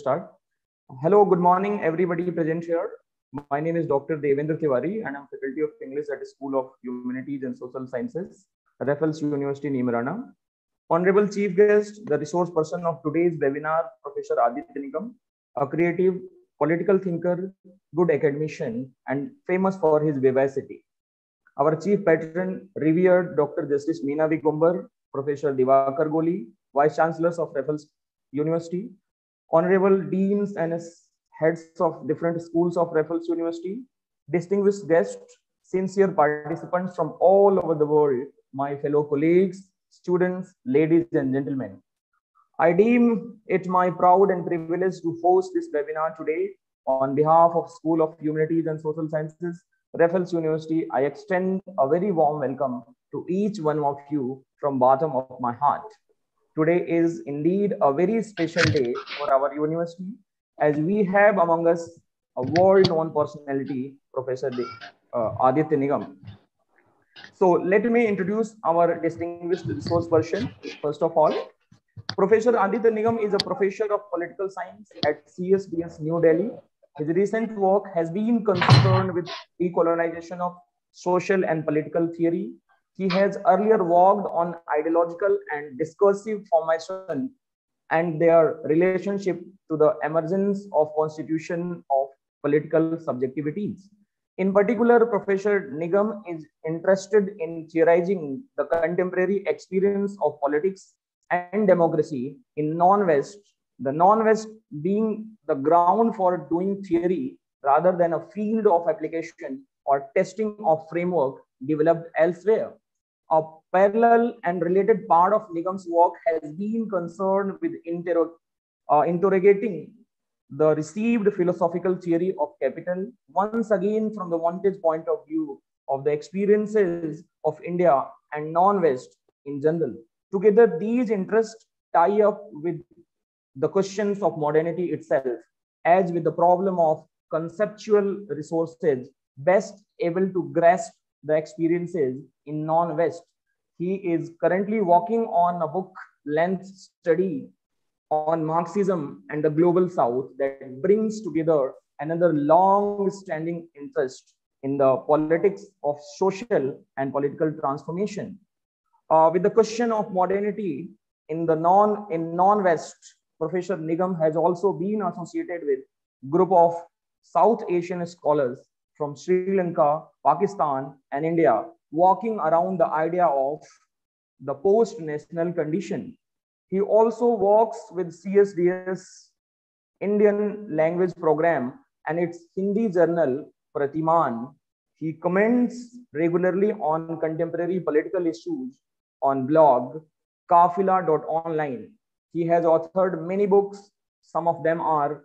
start. Hello, good morning, everybody present here. My name is Dr. Devendra Tiwari, and I'm faculty of English at the School of Humanities and Social Sciences, Raffles University, Neemrana. Honorable Chief Guest, the resource person of today's webinar, Professor Aditya Nigam, a creative political thinker, good academician, and famous for his vivacity. Our chief patron, revered Dr. Justice Meena V. Gumbar, Professor Divakar Goli, Vice Chancellors of Raffles University, Honorable Deans and heads of different schools of Raffles University, distinguished guests, sincere participants from all over the world, my fellow colleagues, students, ladies and gentlemen. I deem it my proud and privilege to host this webinar today on behalf of School of Humanities and Social Sciences, Raffles University. I extend a very warm welcome to each one of you from bottom of my heart. Today is indeed a very special day for our university as we have among us a world-known personality, Professor uh, Aditya Nigam. So let me introduce our distinguished resource person. First of all, Professor Aditya Nigam is a professor of political science at CSDS New Delhi. His recent work has been concerned with decolonization of social and political theory. He has earlier worked on ideological and discursive formation and their relationship to the emergence of constitution of political subjectivities. In particular, Professor Nigam is interested in theorizing the contemporary experience of politics and democracy in non-West, the non-West being the ground for doing theory rather than a field of application or testing of framework developed elsewhere. A parallel and related part of Nigam's work has been concerned with uh, interrogating the received philosophical theory of capital, once again from the vantage point of view of the experiences of India and non-West in general. Together, these interests tie up with the questions of modernity itself, as with the problem of conceptual resources best able to grasp the experiences in non-West. He is currently working on a book length study on Marxism and the global South that brings together another long-standing interest in the politics of social and political transformation uh, with the question of modernity in the non in non-West, Professor Nigam has also been associated with group of South Asian scholars from Sri Lanka, Pakistan, and India, walking around the idea of the post-national condition. He also works with CSDS Indian language program and its Hindi journal Pratiman. He comments regularly on contemporary political issues on blog kafila.online. He has authored many books. Some of them are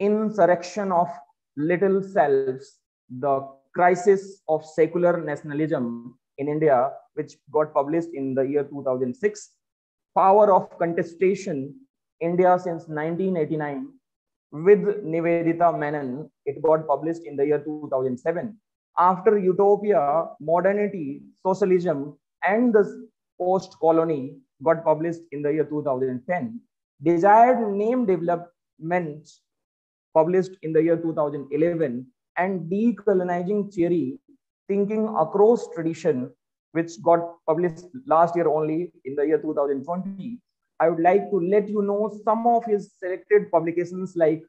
Insurrection of Little Selves, The Crisis of Secular Nationalism in India, which got published in the year 2006. Power of Contestation, India since 1989, with Nivedita Menon. It got published in the year 2007. After Utopia, Modernity, Socialism, and the post colony got published in the year 2010. Desire Named Development published in the year 2011 and decolonizing theory thinking across tradition which got published last year only in the year 2020 i would like to let you know some of his selected publications like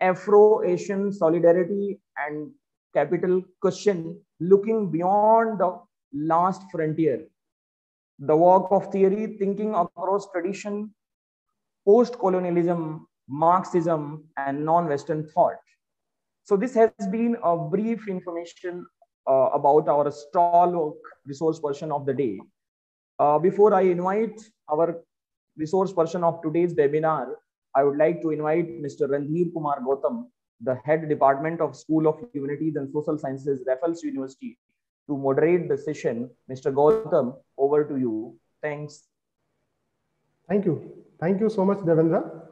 afro-asian solidarity and capital question looking beyond the last frontier. The work of theory, thinking across tradition, post-colonialism, Marxism, and non-Western thought. So this has been a brief information uh, about our stall resource person of the day. Uh, before I invite our resource person of today's webinar, I would like to invite Mr. Randhir Kumar Gautam, the head department of School of Humanities and Social Sciences, Raffles University, to moderate the session. Mr. Gautam, over to you. Thanks. Thank you. Thank you so much, Devendra.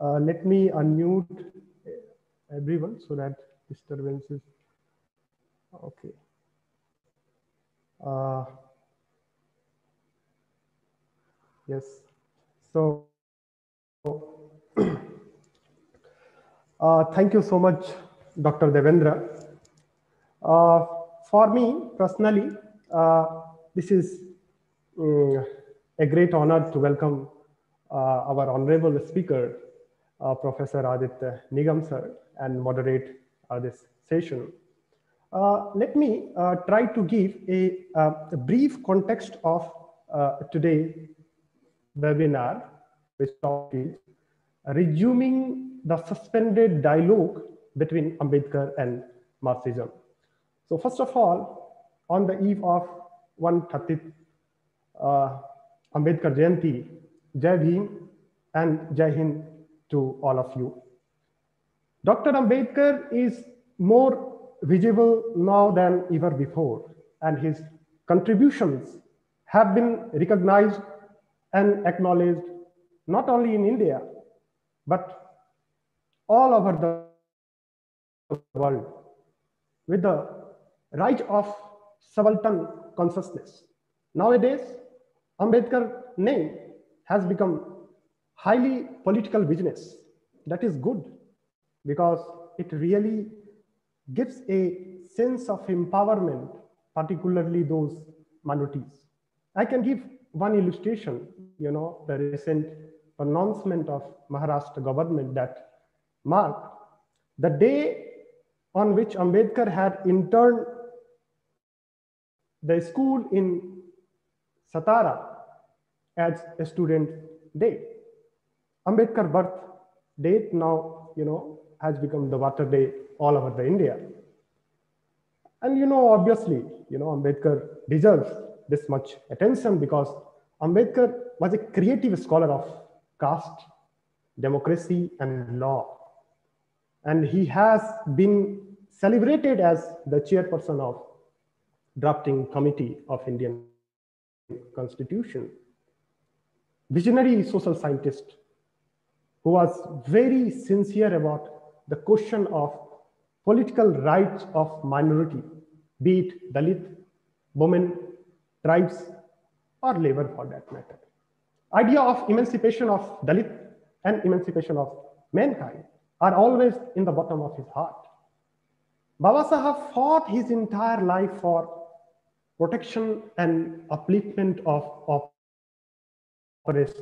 Uh, let me unmute everyone so that disturbances. Okay. Uh, yes. So Uh, thank you so much, Dr. Devendra. Uh, for me personally, uh, this is um, a great honor to welcome our honorable speaker, Uh, Professor Aditya Nigam sir, and moderate uh, this session. Uh, let me uh, try to give a, a, brief context of today's webinar, which is resuming the suspended dialogue between Ambedkar and Marxism. So first of all, on the eve of 130th uh, Ambedkar Jayanti, Jai Bhim and Jai Hind to all of you. Dr. Ambedkar is more visible now than ever before, and his contributions have been recognized and acknowledged not only in India, but all over the world with the rise of subaltern consciousness. Nowadays, Ambedkar name has become highly political business. That is good because it really gives a sense of empowerment, particularly those minorities. I can give one illustration, you know, the recent pronouncement of Maharashtra government that marked the day on which Ambedkar had interned the school in Satara as a student day. Ambedkar birth date now, you know, has become the water day all over the India. And you know, obviously, you know, Ambedkar deserves this much attention because Ambedkar was a creative scholar of caste, democracy, and law. And he has been celebrated as the chairperson of drafting committee of Indian constitution. Visionary social scientist who was very sincere about the question of political rights of minority, be it Dalit, women, tribes, or labor for that matter. Idea of emancipation of Dalit and emancipation of mankind are always in the bottom of his heart. Baba Sahib fought his entire life for protection and upliftment of oppressed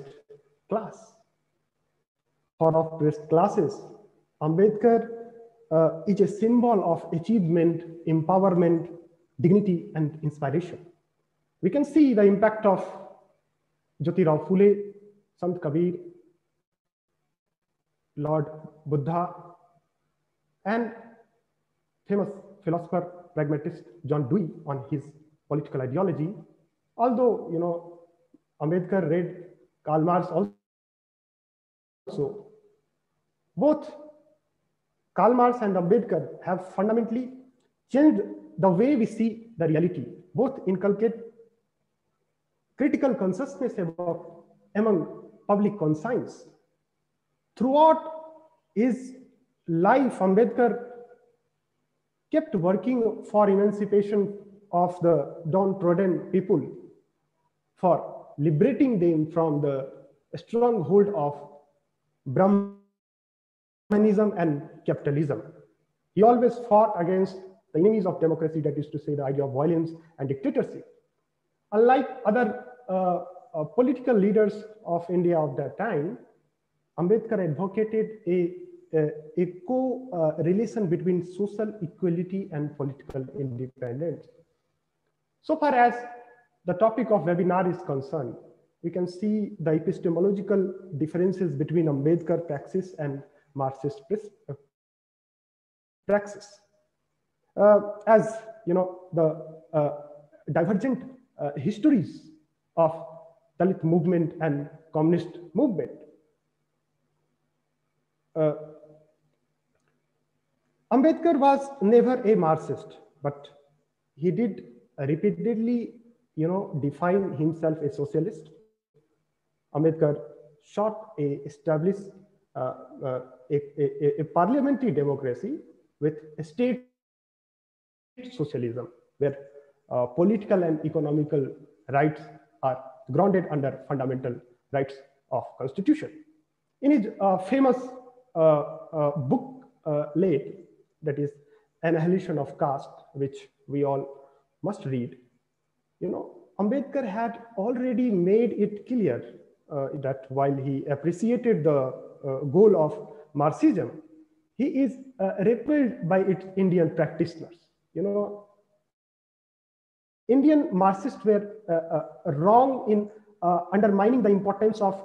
class. For oppressed classes, Ambedkar uh, is a symbol of achievement, empowerment, dignity, and inspiration. We can see the impact of Jyotirao Phule, Sant Kabir, Lord Buddha, and famous philosopher, pragmatist John Dewey on his political ideology. Although, you know, Ambedkar read Karl Marx also. Both Karl Marx and Ambedkar have fundamentally changed the way we see the reality. Both inculcate critical consciousness about, among public conscience. Throughout his life, Ambedkar kept working for emancipation of the downtrodden people, for liberating them from the stronghold of Brahmanism and capitalism. He always fought against the enemies of democracy, that is to say, the idea of violence and dictatorship. Unlike other uh, uh, political leaders of India of that time, Ambedkar advocated a, a, a co-relation uh, between social equality and political independence. So far as the topic of webinar is concerned, we can see the epistemological differences between Ambedkar praxis and Marxist uh, praxis. Uh, as you know, the uh, divergent histories of Dalit movement and communist movement. Uh, Ambedkar was never a Marxist, but he did repeatedly, you know, define himself a socialist. Ambedkar sought a established uh, uh, a, a, a, parliamentary democracy with state socialism, where uh, political and economical rights are grounded under fundamental rights of constitution. In his uh, famous uh, uh, book late, that is Annihilation of Caste, which we all must read, you know, Ambedkar had already made it clear that while he appreciated the goal of Marxism, he is uh, repelled by its Indian practitioners. You know, Indian Marxists were uh, uh, wrong in uh, undermining the importance of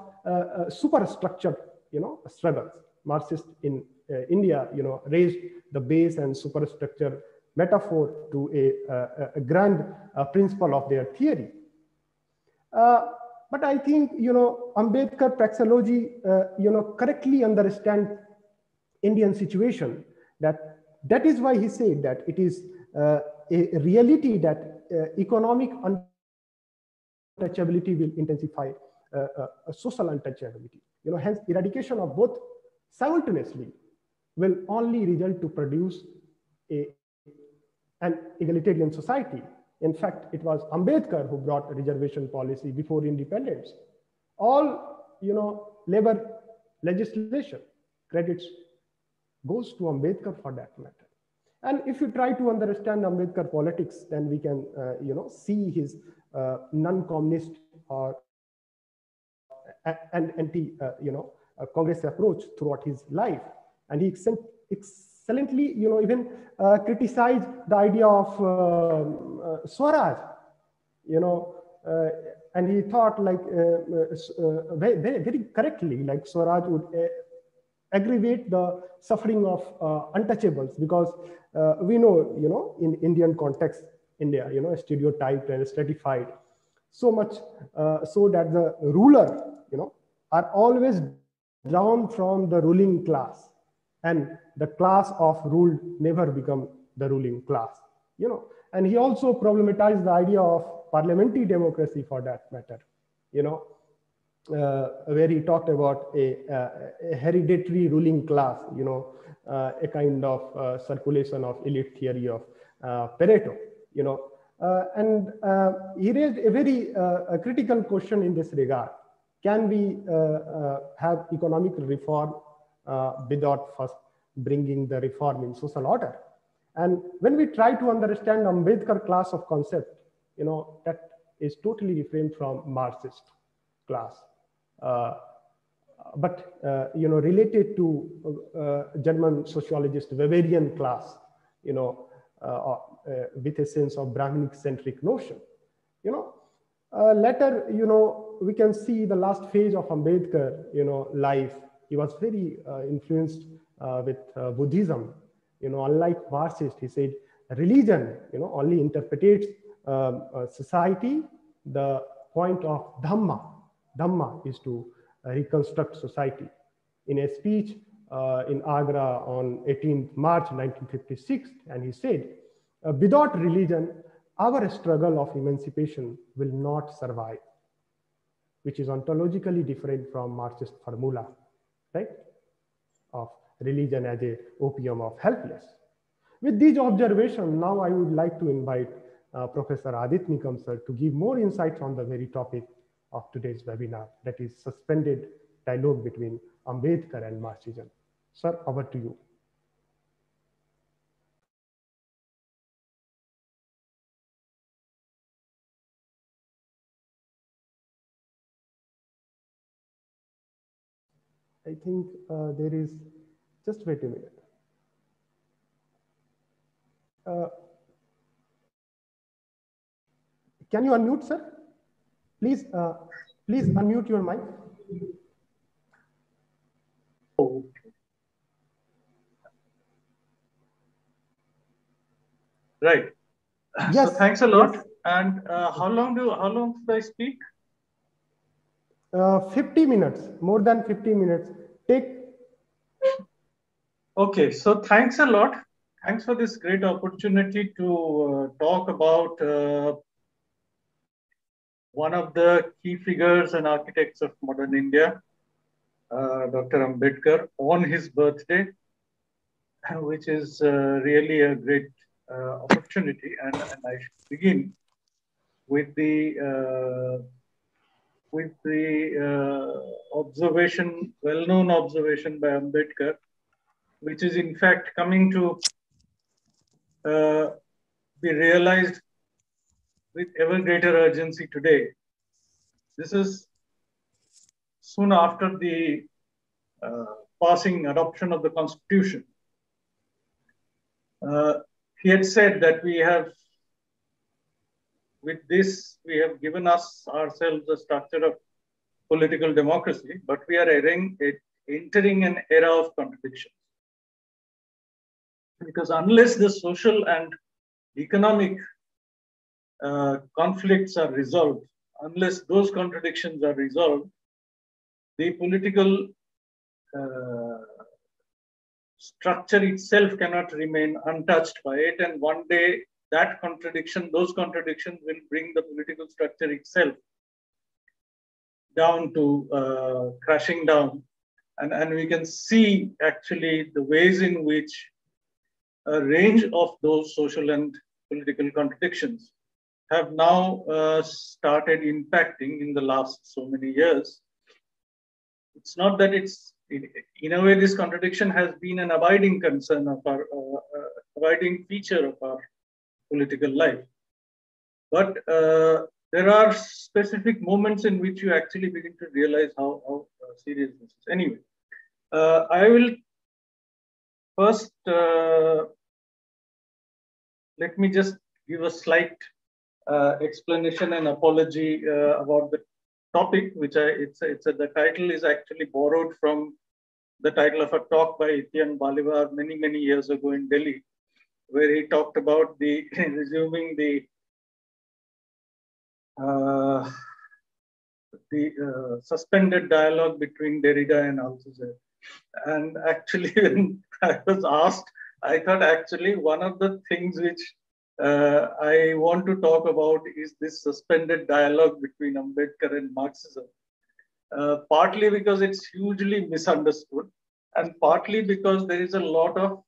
superstructure, you know, struggles. Marxists in India, you know, raised the base and superstructure metaphor to a, a grand principle of their theory. But I think, you know, Ambedkar praxeology, you know, correctly understand Indian situation that that is why he said that it is uh, a reality that uh, economic untouchability will intensify uh, uh, social untouchability. You know, hence eradication of both simultaneously will only result to produce a, an egalitarian society. In fact, it was Ambedkar who brought reservation policy before independence. All, you know, labor legislation credits goes to Ambedkar for that matter. And if you try to understand Ambedkar politics, then we can, uh, you know, see his uh, non-communist or and anti, uh, you know, Congress approach throughout his life. And he excellently, you know, even uh, criticized the idea of um, uh, Swaraj, you know, uh, and he thought like very, very, correctly, like Swaraj would aggravate the suffering of untouchables because uh, we know, you know, in Indian context, India, you know, stereotyped and stratified so much uh, so that the ruler, you know, are always drawn from the ruling class and the class of ruled never become the ruling class, you know. And he also problematized the idea of parliamentary democracy for that matter, you know, uh, where he talked about a, uh, a, hereditary ruling class, you know, uh, a kind of uh, circulation of elite theory of uh, Pareto, you know. and he raised a very a critical question in this regard. Can we have economic reform without first bringing the reform in social order? And when we try to understand Ambedkar class of concept, you know, that is totally different from Marxist class. Uh, but uh, you know, related to uh, German sociologist Weberian class, you know, uh, with a sense of Brahminic centric notion. You know, later, you know, we can see the last phase of Ambedkar, you know, life. He was very influenced with Buddhism. You know, unlike Marxist, he said religion, you know, only interprets um, society. The point of Dhamma, Dhamma is to reconstruct society. In a speech uh, in Agra on 18th March 1956, and he said, uh, without religion, our struggle of emancipation will not survive, which is ontologically different from Marxist formula, right? Of religion as a opium of helpless. With these observations, now I would like to invite uh, Professor Adit Nigam sir to give more insights on the very topic of today's webinar, that is suspended dialogue between Ambedkar and Marxism. Sir, over to you. I think uh, there is, just wait a minute. Uh, can you unmute, sir? Please, uh, please unmute your mic. Right. Yes. So thanks a lot. Yes. And uh, how long do how long should I speak? Uh, 50 minutes, more than 50 minutes. Take. Okay, so thanks a lot. Thanks for this great opportunity to uh, talk about uh, one of the key figures and architects of modern India, uh, Dr. Ambedkar, on his birthday, which is uh, really a great uh, opportunity. And, and, I should begin with the with the uh, observation, well-known observation by Ambedkar, which is in fact coming to uh, be realized with ever greater urgency today. This is soon after the uh, passing adoption of the constitution. Uh, he had said that we have, with this, we have given us ourselves a structure of political democracy, but we are entering, entering an era of contradictions. Because unless the social and economic uh, conflicts are resolved, unless those contradictions are resolved, the political uh, structure itself cannot remain untouched by it. And one day, that contradiction, those contradictions will bring the political structure itself down to uh, crashing down. And, and we can see actually the ways in which a range of those social and political contradictions have now uh, started impacting in the last so many years. It's not that it's, in, a way, this contradiction has been an abiding concern of our, uh, uh abiding feature of our political life. But uh, there are specific moments in which you actually begin to realize how, how uh, serious this is. Anyway, uh, I will first uh, let me just give a slight uh, explanation and apology uh, about the topic, which I it's it's a, the title is actually borrowed from the title of a talk by Etienne Balibar many many years ago in Delhi, where he talked about the resuming the uh, the uh, suspended dialogue between Derrida and Althusser. And actually, when I was asked, I thought actually one of the things which uh, I want to talk about is this suspended dialogue between Ambedkar and Marxism. Uh, partly because it's hugely misunderstood, and partly because there is a lot of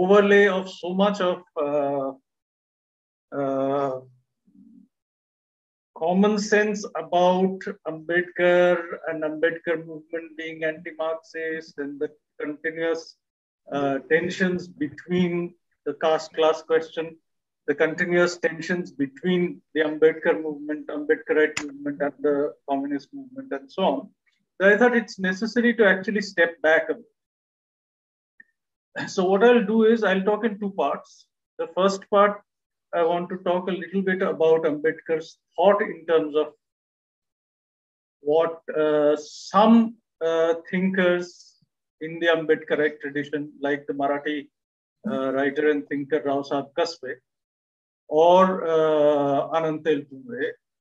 overlay of so much of uh, uh common sense about Ambedkar and Ambedkar movement being anti-Marxist and the continuous uh, tensions between the caste class question the continuous tensions between the Ambedkar movement, Ambedkarite movement, and the communist movement, and so on. So I thought it's necessary to actually step back a bit. So what I'll do is I'll talk in two parts. The first part, I want to talk a little bit about Ambedkar's thought in terms of what uh, some uh, thinkers in the Ambedkarite tradition, like the Marathi uh, writer and thinker Rao Sahib Kasbe, or uh, Anantel.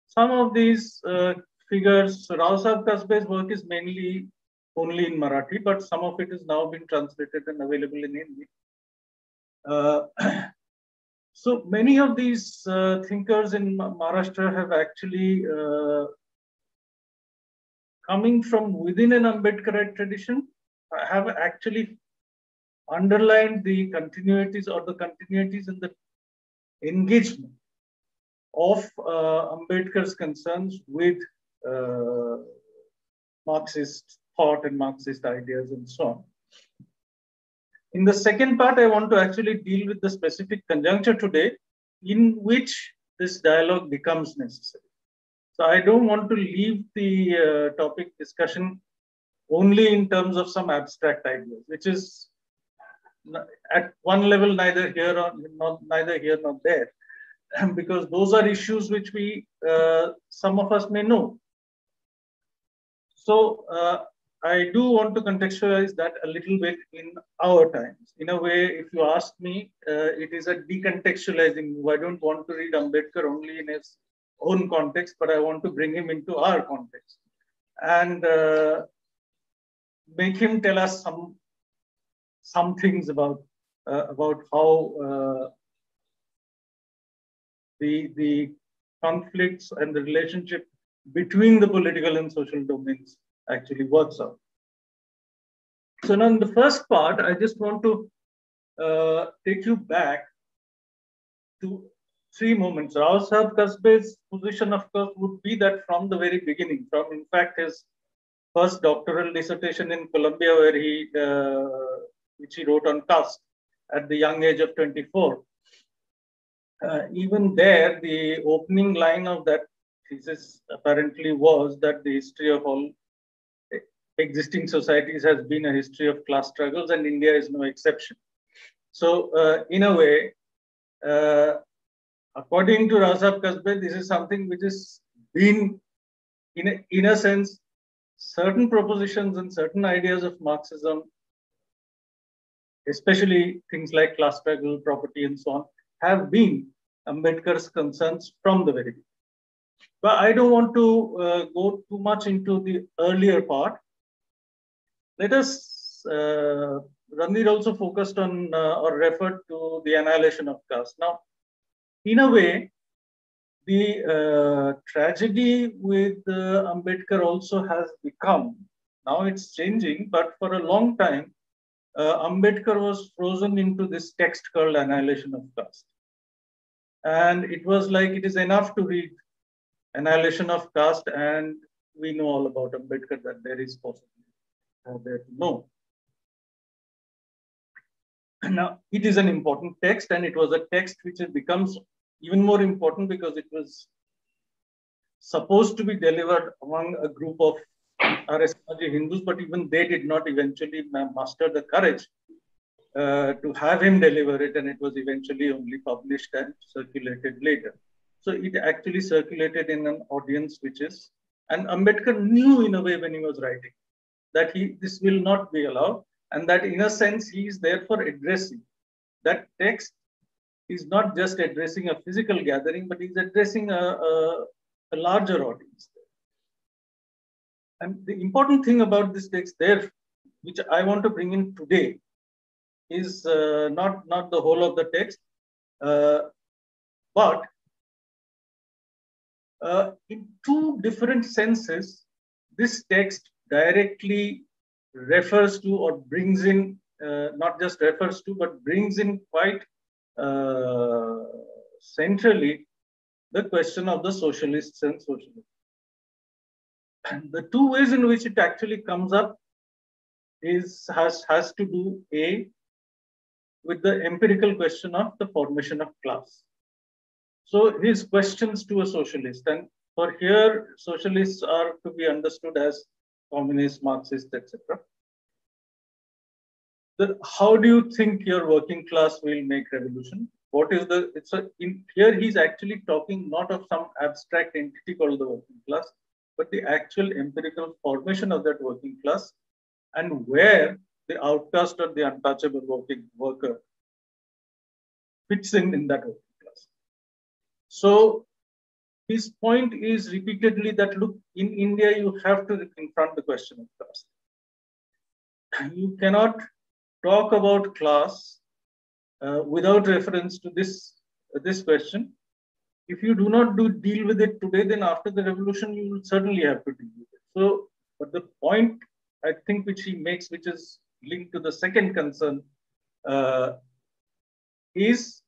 Some of these uh, figures, Rao Sahib Kasbe's work is mainly only in Marathi, but some of it is now been translated and available in Hindi. Uh, so many of these uh, thinkers in Maharashtra have actually uh, coming from within an Ambedkarite tradition have actually underlined the continuities or the continuities in the engagement of uh, Ambedkar's concerns with uh, Marxist thought and Marxist ideas and so on. In the second part, I want to actually deal with the specific conjuncture today in which this dialogue becomes necessary. So I don't want to leave the uh, topic discussion only in terms of some abstract ideas, which is at one level neither here or not neither here nor there because those are issues which we uh, some of us may know so uh, i do want to contextualize that a little bit in our times. In a way if you ask me uh, it is a decontextualizing i don't want to read ambedkar only in his own context but i want to bring him into our context and uh, make him tell us some some things about uh, about how uh, the the conflicts and the relationship between the political and social domains actually works out. So now in the first part, I just want to uh, take you back to three moments. Rao Sahib Kasbe's position, of course, would be that from the very beginning, from in fact his first doctoral dissertation in Columbia, where he uh, which he wrote on caste at the young age of 24. Uh, even there, the opening line of that thesis apparently was that the history of all existing societies has been a history of class struggles, and India is no exception. So, uh, in a way, uh, according to Rao Sahib Kasbe, this is something which has been, in a, in a sense, certain propositions and certain ideas of Marxism, especially things like class struggle, property, and so on, have been Ambedkar's concerns from the very beginning. But I don't want to uh, go too much into the earlier part. Let us, uh, also focused on uh, or referred to the annihilation of caste. Now, in a way, the uh, tragedy with uh, Ambedkar also has become, now it's changing, but for a long time, uh, Ambedkar was frozen into this text called Annihilation of Caste. And it was like it is enough to read Annihilation of Caste, and we know all about Ambedkar that there is possibly know. Now, it is an important text, and it was a text which becomes even more important because it was supposed to be delivered among a group of Arya-Samaji Hindus, but even they did not eventually muster the courage uh, to have him deliver it, and it was eventually only published and circulated later. So it actually circulated in an audience which is, and Ambedkar knew in a way when he was writing that he this will not be allowed, and that in a sense he is therefore addressing that text is not just addressing a physical gathering, but he's addressing a, a, a larger audience. And the important thing about this text there, which I want to bring in today, is uh, not, not the whole of the text, uh, but uh, in two different senses, this text directly refers to or brings in, uh, not just refers to, but brings in quite uh, centrally the question of the socialists and socialism. The two ways in which it actually comes up is has, has to do A with the empirical question of the formation of class. So his questions to a socialist, and for here, socialists are to be understood as communists, Marxist, etc. How do you think your working class will make revolution? What is the, it's a, in here he's actually talking not of some abstract entity called the working class, but the actual empirical formation of that working class and where the outcast or the untouchable working worker fits in in that working class. So his point is repeatedly that look, in India, you have to confront the question of class. You cannot talk about class uh, without reference to this, uh, this question. If you do not do deal with it today, then after the revolution, you will certainly have to deal with it. So, but the point I think which he makes, which is linked to the second concern, uh, is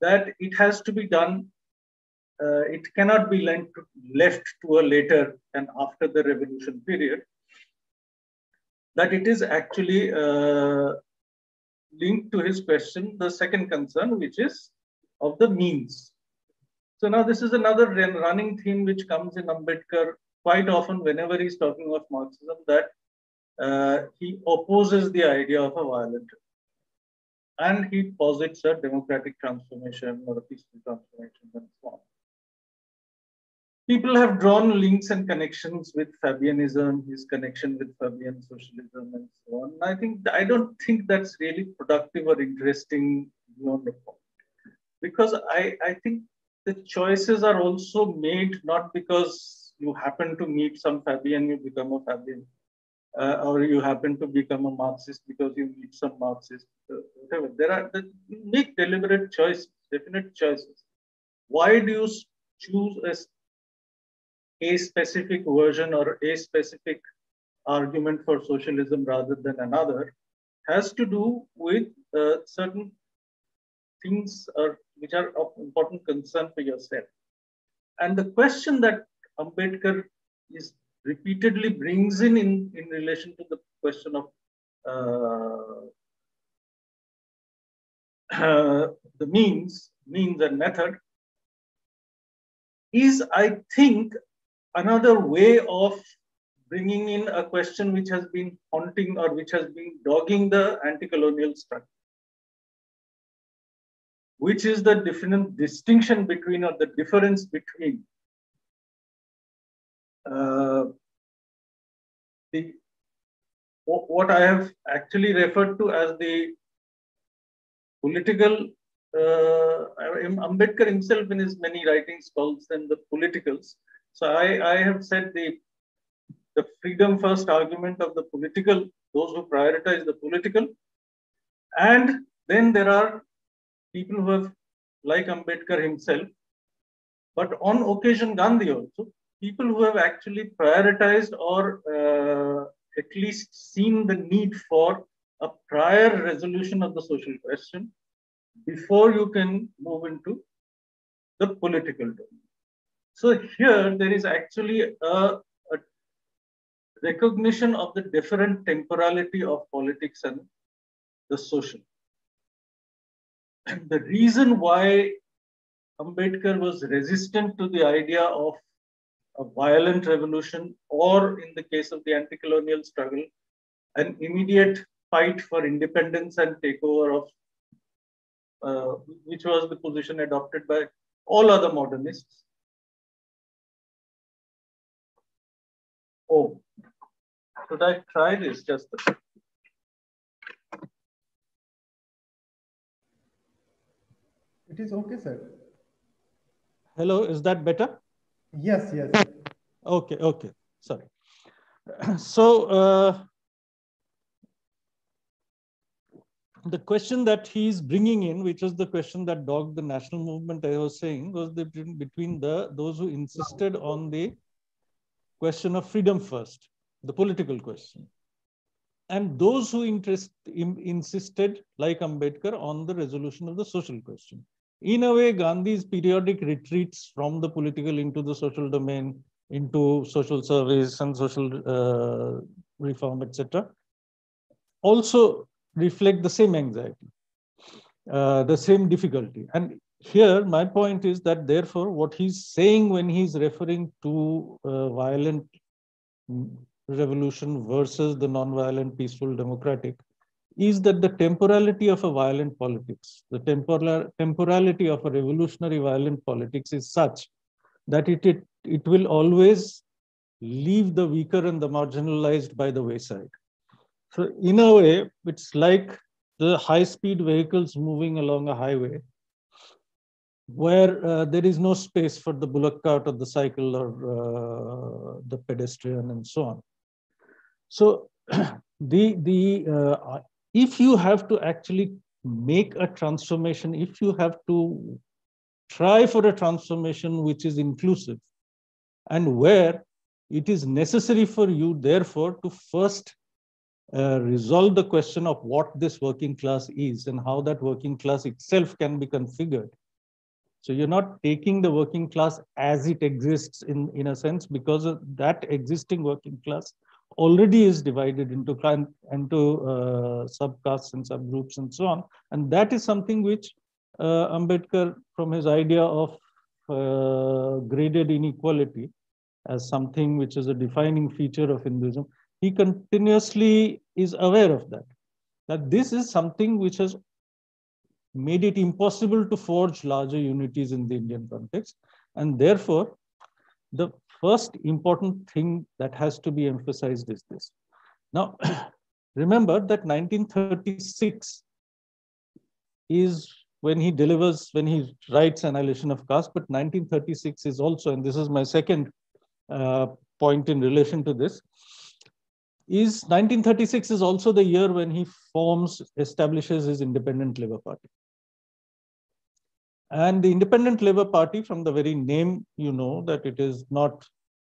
that it has to be done. Uh, it cannot be left to, left to a later and after the revolution period. That it is actually uh, linked to his question, the second concern, which is of the means. So now this is another running theme which comes in Ambedkar quite often whenever he's talking of Marxism that uh, he opposes the idea of a violent and he posits a democratic transformation or a peaceful transformation and so on. People have drawn links and connections with Fabianism, his connection with Fabian socialism, and so on. I think I don't think that's really productive or interesting beyond the point, because I, I think the choices are also made not because you happen to meet some Fabian, you become a Fabian uh, or you happen to become a Marxist because you meet some Marxist, uh, whatever. There are the, make deliberate choices, definite choices. Why do you choose a, a specific version or a specific argument for socialism rather than another? Has to do with uh, certain things or which are of important concern for yourself. And the question that Ambedkar is repeatedly brings in, in in relation to the question of uh, uh, the means, means and method, is, I think, another way of bringing in a question which has been haunting or which has been dogging the anti-colonial struggle, which is the different distinction between or the difference between uh, the what I have actually referred to as the political. Uh, Ambedkar himself, in his many writings, calls them the politicals. So I, I have said the the freedom first argument of the political, those who prioritize the political, and then there are people who have, like Ambedkar himself, but on occasion Gandhi also, people who have actually prioritized or uh, at least seen the need for a prior resolution of the social question before you can move into the political domain. So here there is actually a, a recognition of the different temporality of politics and the social. And the reason why Ambedkar was resistant to the idea of a violent revolution, or in the case of the anti colonial struggle, an immediate fight for independence and takeover of, uh, which was the position adopted by all other modernists. Oh, should I try this just? It is okay, sir. Hello, is that better? Yes, yes. Okay, okay. Sorry. So uh, the question that he's bringing in, which was the question that dogged the national movement, I was saying, was the between the those who insisted on the question of freedom first, the political question, and those who interest, in, insisted, like Ambedkar, on the resolution of the social question in a way, Gandhi's periodic retreats from the political into the social domain, into social service and social uh, reform, etc., also reflect the same anxiety, uh, the same difficulty. And here, my point is that therefore, what he's saying when he's referring to uh, violent revolution versus the non-violent, peaceful, democratic, is that the temporality of a violent politics, the temporal, temporality of a revolutionary violent politics is such that it, it, it will always leave the weaker and the marginalized by the wayside. So in a way, it's like the high-speed vehicles moving along a highway where uh, there is no space for the bullock cart or the cycle or uh, the pedestrian and so on. So the, the uh, if you have to actually make a transformation, if you have to try for a transformation which is inclusive and where it is necessary for you, therefore, to first uh, resolve the question of what this working class is and how that working class itself can be configured. So you're not taking the working class as it exists in, in a sense because that existing working class already is divided into into uh, subcastes and subgroups and so on. And that is something which uh, Ambedkar, from his idea of uh, graded inequality as something which is a defining feature of Hinduism, he continuously is aware of that. That this is something which has made it impossible to forge larger unities in the Indian context. And therefore, the first important thing that has to be emphasized is this. Now, remember that 1936 is when he delivers, when he writes Annihilation of Caste, but 1936 is also, and this is my second uh, point in relation to this, is 1936 is also the year when he forms, establishes his independent Labour Party. And the Independent Labour Party, from the very name, you know that it is not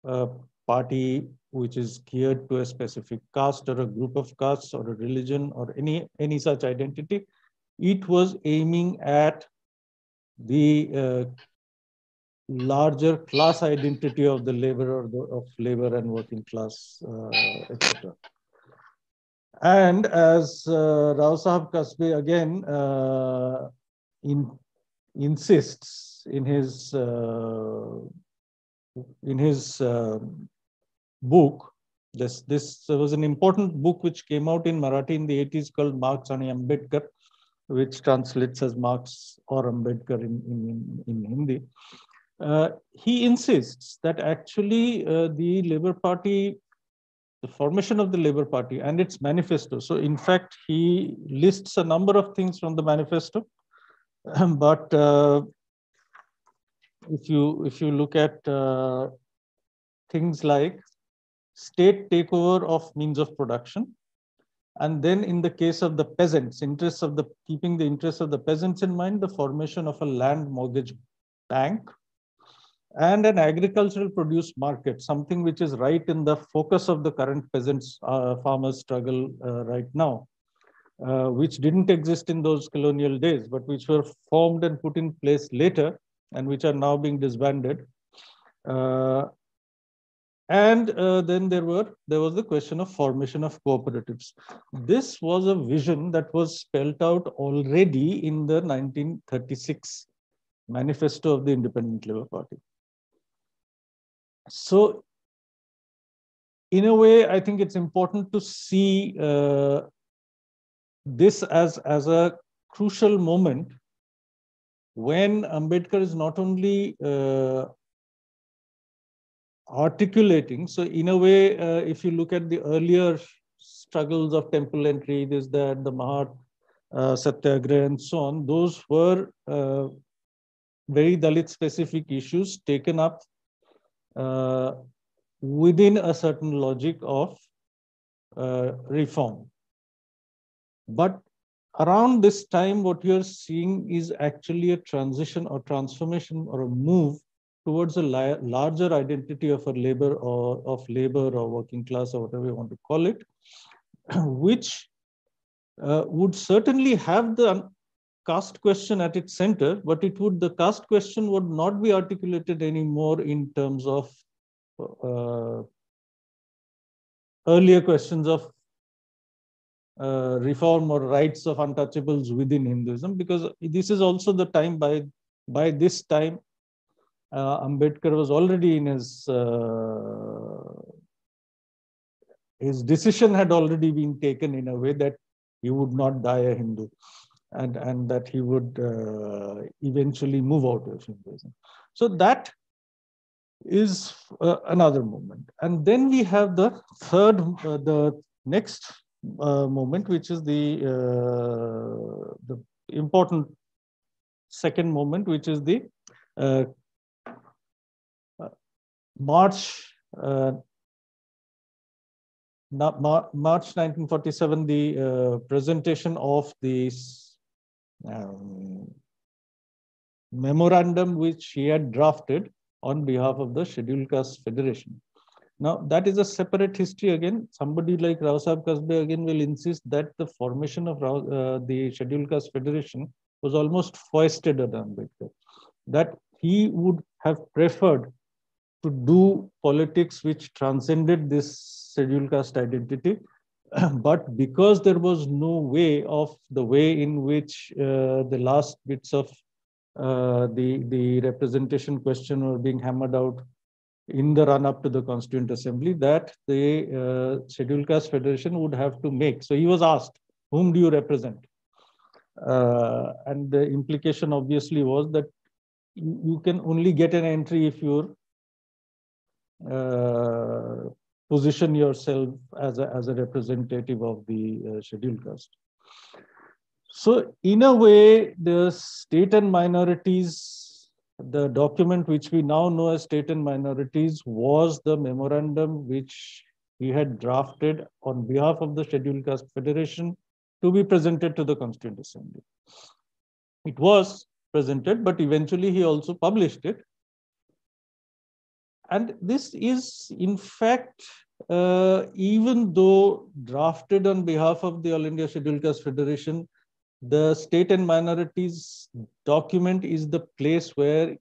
a party which is geared to a specific caste or a group of castes or a religion or any, any such identity. It was aiming at the uh, larger class identity of the labor or the, of labor and working class, uh, etc. and as uh, Rao Sahab Kasbe again uh, in, insists in his uh, in his uh, book, this this was an important book which came out in Marathi in the 80s called Marx and Ambedkar, which translates as Marx or Ambedkar in, in, in Hindi. Uh, he insists that actually uh, the Labour Party the formation of the Labour Party and its manifesto. So, in fact, he lists a number of things from the manifesto, but uh, if you if you look at uh, things like state takeover of means of production, and then in the case of the peasants, interests of the keeping the interests of the peasants in mind, the formation of a land mortgage bank and an agricultural produce market, something which is right in the focus of the current peasants uh, farmers struggle uh, right now, uh, which didn't exist in those colonial days, but which were formed and put in place later and which are now being disbanded. Uh, and uh, then there were there was the question of formation of cooperatives. This was a vision that was spelled out already in the 1936 manifesto of the Independent Labour Party so in a way, I think it's important to see uh, this as, as a crucial moment when Ambedkar is not only uh, articulating, so in a way, uh, if you look at the earlier struggles of temple entry, this, that, the Mahar uh, Satyagraha and so on, those were uh, very Dalit specific issues taken up uh, within a certain logic of uh, reform. But around this time, what you're seeing is actually a transition or transformation or a move towards a larger identity of a labor or of labor or working class or whatever you want to call it, which uh, would certainly have the caste question at its center, but it would the caste question would not be articulated anymore in terms of uh, earlier questions of uh, reform or rights of untouchables within Hinduism, because this is also the time by by this time uh, Ambedkar was already in his uh, his decision had already been taken in a way that he would not die a Hindu and, and that he would uh, eventually move out of Hinduism. So that is uh, another moment. And then we have the third, uh, the next uh, moment, which is the, uh, the important second moment, which is the uh, March March 1947, the uh, presentation of the um, memorandum which he had drafted on behalf of the Scheduled Caste Federation. Now, that is a separate history again. Somebody like Rao Sahib Kasbe again will insist that the formation of uh, the Scheduled Caste Federation was almost foisted on Ambedkar. That he would have preferred to do politics which transcended this scheduled caste identity but because there was no way of the way in which uh, the last bits of uh, the, the representation question were being hammered out in the run up to the Constituent Assembly that the uh, Scheduled Caste Federation would have to make. So he was asked, whom do you represent? Uh, and the implication obviously was that you, you can only get an entry if you're uh, position yourself as a, as a representative of the uh, scheduled caste. So in a way, the state and minorities, the document which we now know as state and minorities was the memorandum which he had drafted on behalf of the Scheduled Caste Federation to be presented to the Constituent Assembly. It was presented, but eventually he also published it. And this is, in fact, uh, even though drafted on behalf of the All India Scheduled Caste Federation, the state and minorities document is the place where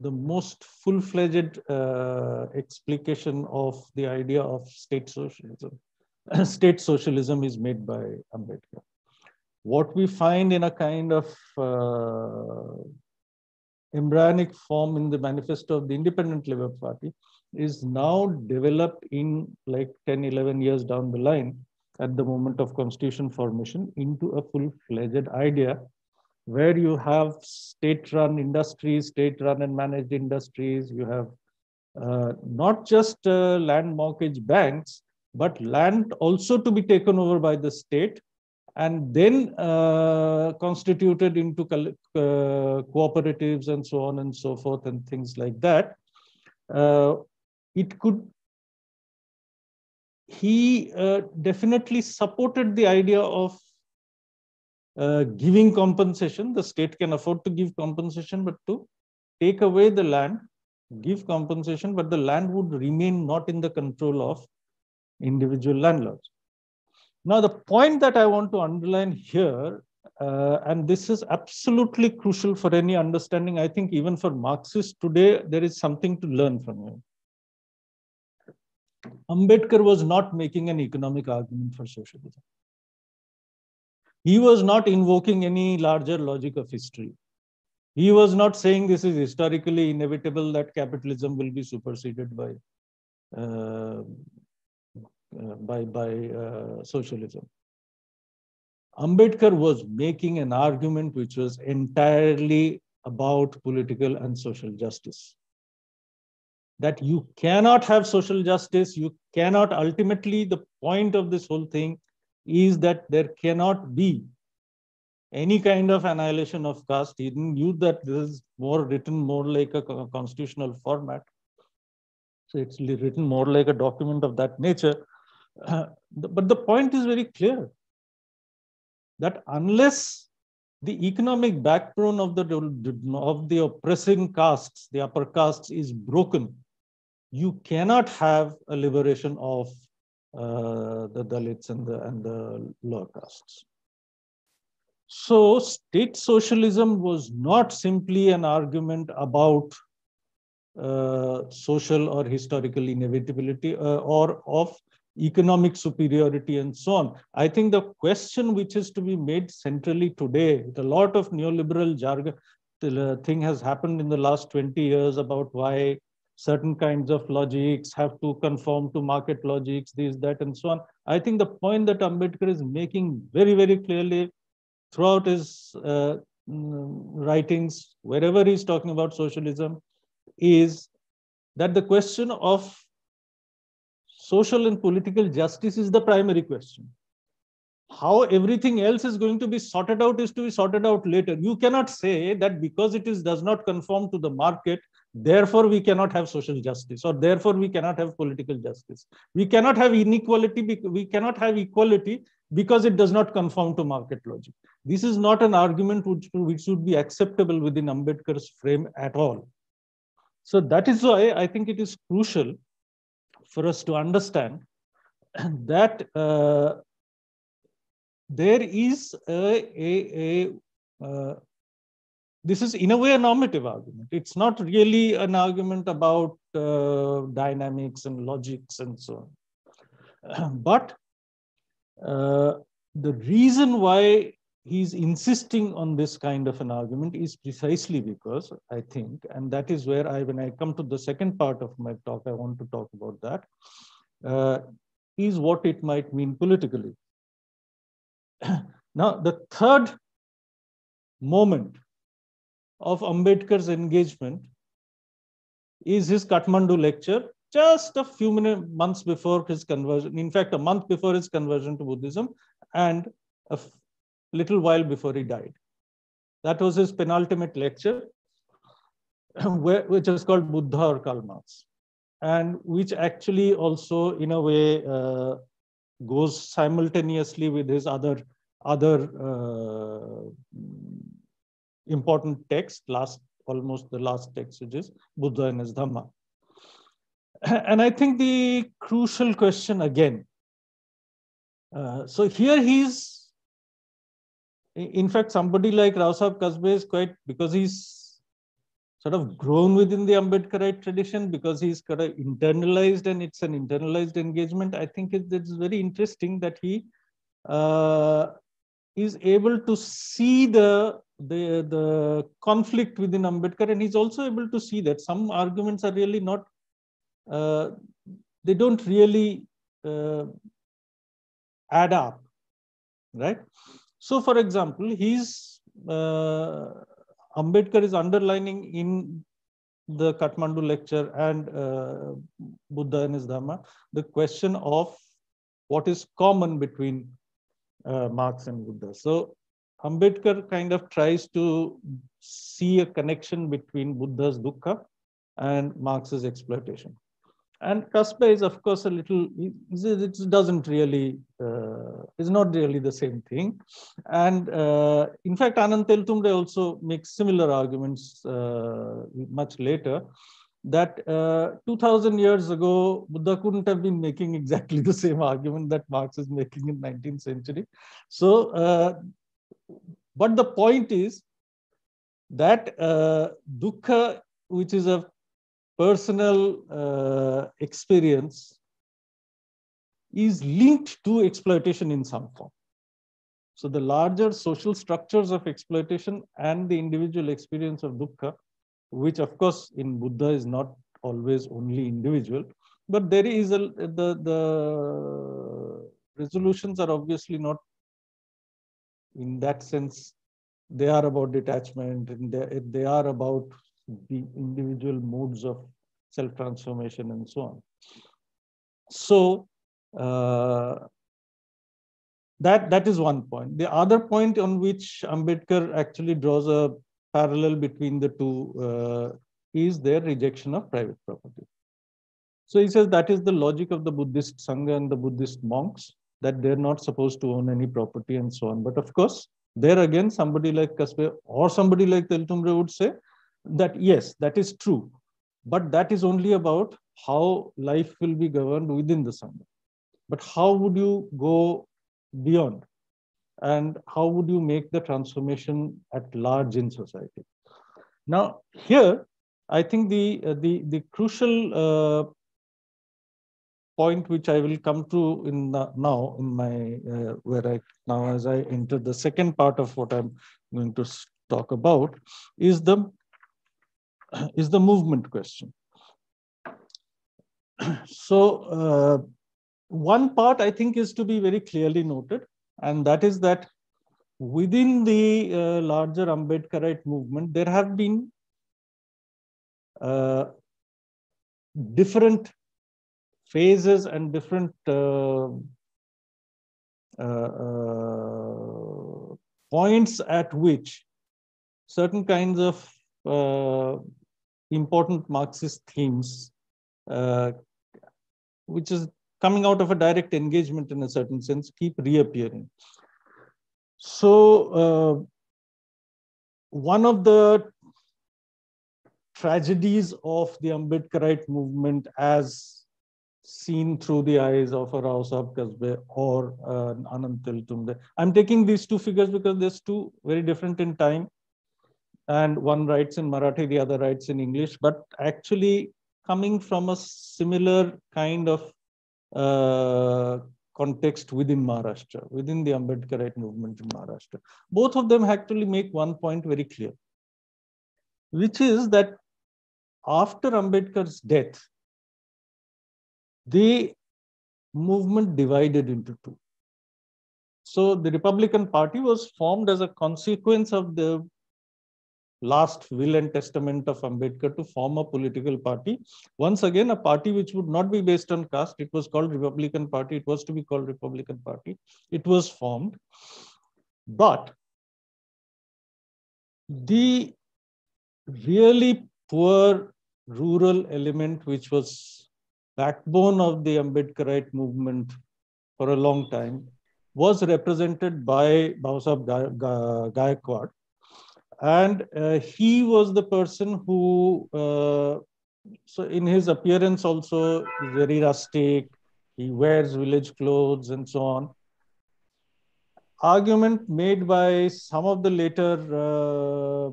the most full-fledged uh, explication of the idea of state socialism state socialism is made by Ambedkar. What we find in a kind of uh, embryonic form in the manifesto of the Independent Labour Party is now developed in like 10, 11 years down the line at the moment of constitution formation into a full-fledged idea where you have state-run industries, state-run and managed industries, you have uh, not just uh, land mortgage banks, but land also to be taken over by the state and then uh, constituted into uh, cooperatives and so on and so forth and things like that. Uh, it could, he uh, definitely supported the idea of uh, giving compensation. The state can afford to give compensation, but to take away the land, give compensation, but the land would remain not in the control of individual landlords. Now, the point that I want to underline here, uh, and this is absolutely crucial for any understanding, I think even for Marxists today, there is something to learn from him. Ambedkar was not making an economic argument for socialism. He was not invoking any larger logic of history. He was not saying this is historically inevitable that capitalism will be superseded by uh, by, by uh, socialism. Ambedkar was making an argument which was entirely about political and social justice. That you cannot have social justice, you cannot ultimately, the point of this whole thing is that there cannot be any kind of annihilation of caste. He knew that this is more written more like a constitutional format. So it's written more like a document of that nature. Uh, but the point is very clear that unless the economic backbone of the of the oppressing castes, the upper castes, is broken, you cannot have a liberation of uh, the Dalits and the and the lower castes. So, state socialism was not simply an argument about uh, social or historical inevitability uh, or of economic superiority and so on. I think the question which is to be made centrally today, with a lot of neoliberal jargon thing has happened in the last 20 years about why certain kinds of logics have to conform to market logics, this, that, and so on. I think the point that Ambedkar is making very, very clearly throughout his uh, mm, writings, wherever he's talking about socialism, is that the question of social and political justice is the primary question. How everything else is going to be sorted out is to be sorted out later. You cannot say that because it is does not conform to the market, therefore we cannot have social justice or therefore we cannot have political justice. We cannot have inequality, we cannot have equality because it does not conform to market logic. This is not an argument which, which should be acceptable within Ambedkar's frame at all. So that is why I think it is crucial for us to understand that uh, there is a, a, a uh, this is in a way a normative argument. It's not really an argument about uh, dynamics and logics and so on. but uh, the reason why he's insisting on this kind of an argument is precisely because I think, and that is where I, when I come to the second part of my talk, I want to talk about that, uh, is what it might mean politically. now, the third moment of Ambedkar's engagement is his Kathmandu lecture, just a few months before his conversion, in fact, a month before his conversion to Buddhism, and a little while before he died. That was his penultimate lecture, which is called Buddha or Karl Marx, and which actually also, in a way, uh, goes simultaneously with his other other uh, important text, last almost the last text, which is Buddha and his Dhamma. And I think the crucial question again. Uh, so here he's in fact, somebody like Rao Kasbe is quite, because he's sort of grown within the Ambedkarite tradition because he's kind of internalized and it's an internalized engagement. I think it's, it's very interesting that he uh, is able to see the, the, the conflict within Ambedkar and he's also able to see that some arguments are really not, uh, they don't really uh, add up, right? So for example, he's, uh, Ambedkar is underlining in the Kathmandu lecture and uh, Buddha and his Dhamma, the question of what is common between uh, Marx and Buddha. So Ambedkar kind of tries to see a connection between Buddha's dukkha and Marx's exploitation. And Kasbe is, of course, a little, it doesn't really, uh, is not really the same thing. And uh, in fact, Anand Teltumbde also makes similar arguments uh, much later that uh, 2000 years ago, Buddha couldn't have been making exactly the same argument that Marx is making in 19th century. So, uh, but the point is that uh, dukkha, which is a personal uh, experience, is linked to exploitation in some form. So the larger social structures of exploitation and the individual experience of dukkha which of course in Buddha is not always only individual, but there is a, the, the resolutions are obviously not in that sense, they are about detachment and they, they are about the individual modes of self-transformation and so on. So uh, that, that is one point. The other point on which Ambedkar actually draws a parallel between the two uh, is their rejection of private property. So he says that is the logic of the Buddhist Sangha and the Buddhist monks, that they're not supposed to own any property and so on. But of course, there again, somebody like Kasbe or somebody like Teltumbde would say that yes, that is true. But that is only about how life will be governed within the Sangha. But how would you go beyond? and how would you make the transformation at large in society? Now, here, I think the, uh, the, the crucial uh, point which I will come to in the, now in my uh, where I now as I enter the second part of what I'm going to talk about is the is the movement question. So uh, one part I think is to be very clearly noted and that is that within the uh, larger Ambedkarite movement, there have been uh, different phases and different uh, uh, uh points at which certain kinds of important Marxist themes, which is coming out of a direct engagement in a certain sense keep reappearing. So uh, one of the tragedies of the Ambedkarite movement as seen through the eyes of a Rao Sahib Kasbe or uh, Anand Teltumbde. I'm taking these two figures because there's two very different in time and one writes in Marathi, the other writes in English, but actually coming from a similar kind of uh, context within Maharashtra, within the Ambedkarite movement in Maharashtra. Both of them actually make one point very clear, which is that after Ambedkar's death, the movement divided into two. So the Republican Party was formed as a consequence of the last will and testament of Ambedkar to form a political party. Once again, a party which would not be based on caste. It was called Republican Party. It was to be called Republican Party. It was formed. But the really poor rural element, which was backbone of the Ambedkarite movement for a long time, was represented by Bhausab Gaikwad and uh, he was the person who uh, so in his appearance also very rustic he wears village clothes and so on. Argument made by some of the later uh,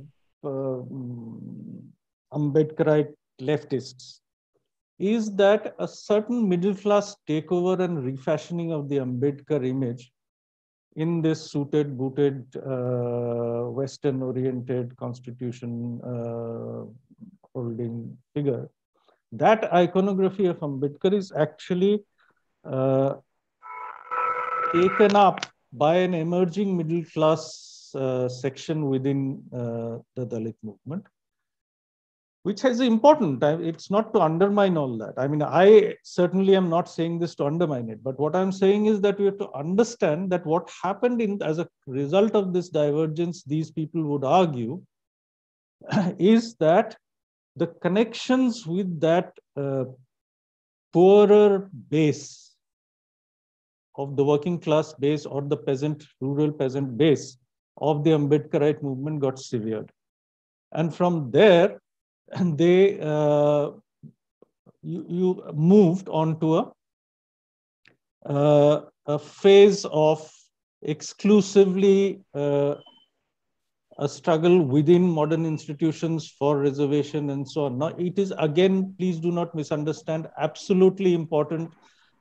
uh Ambedkarite leftists is that a certain middle class takeover and refashioning of the Ambedkar image in this suited, booted, uh, Western oriented constitution uh, holding figure. That iconography of Ambedkar is actually uh, taken up by an emerging middle class uh, section within uh, the Dalit movement which is important. It's not to undermine all that. I mean, I certainly am not saying this to undermine it, but what I'm saying is that we have to understand that what happened in as a result of this divergence, these people would argue, is that the connections with that uh, poorer base of the working class base or the peasant, rural peasant base of the Ambedkarite movement got severed. And from there, and they uh, you, you moved on to a, uh, a phase of exclusively uh, a struggle within modern institutions for reservation and so on. Now, it is again, please do not misunderstand, absolutely important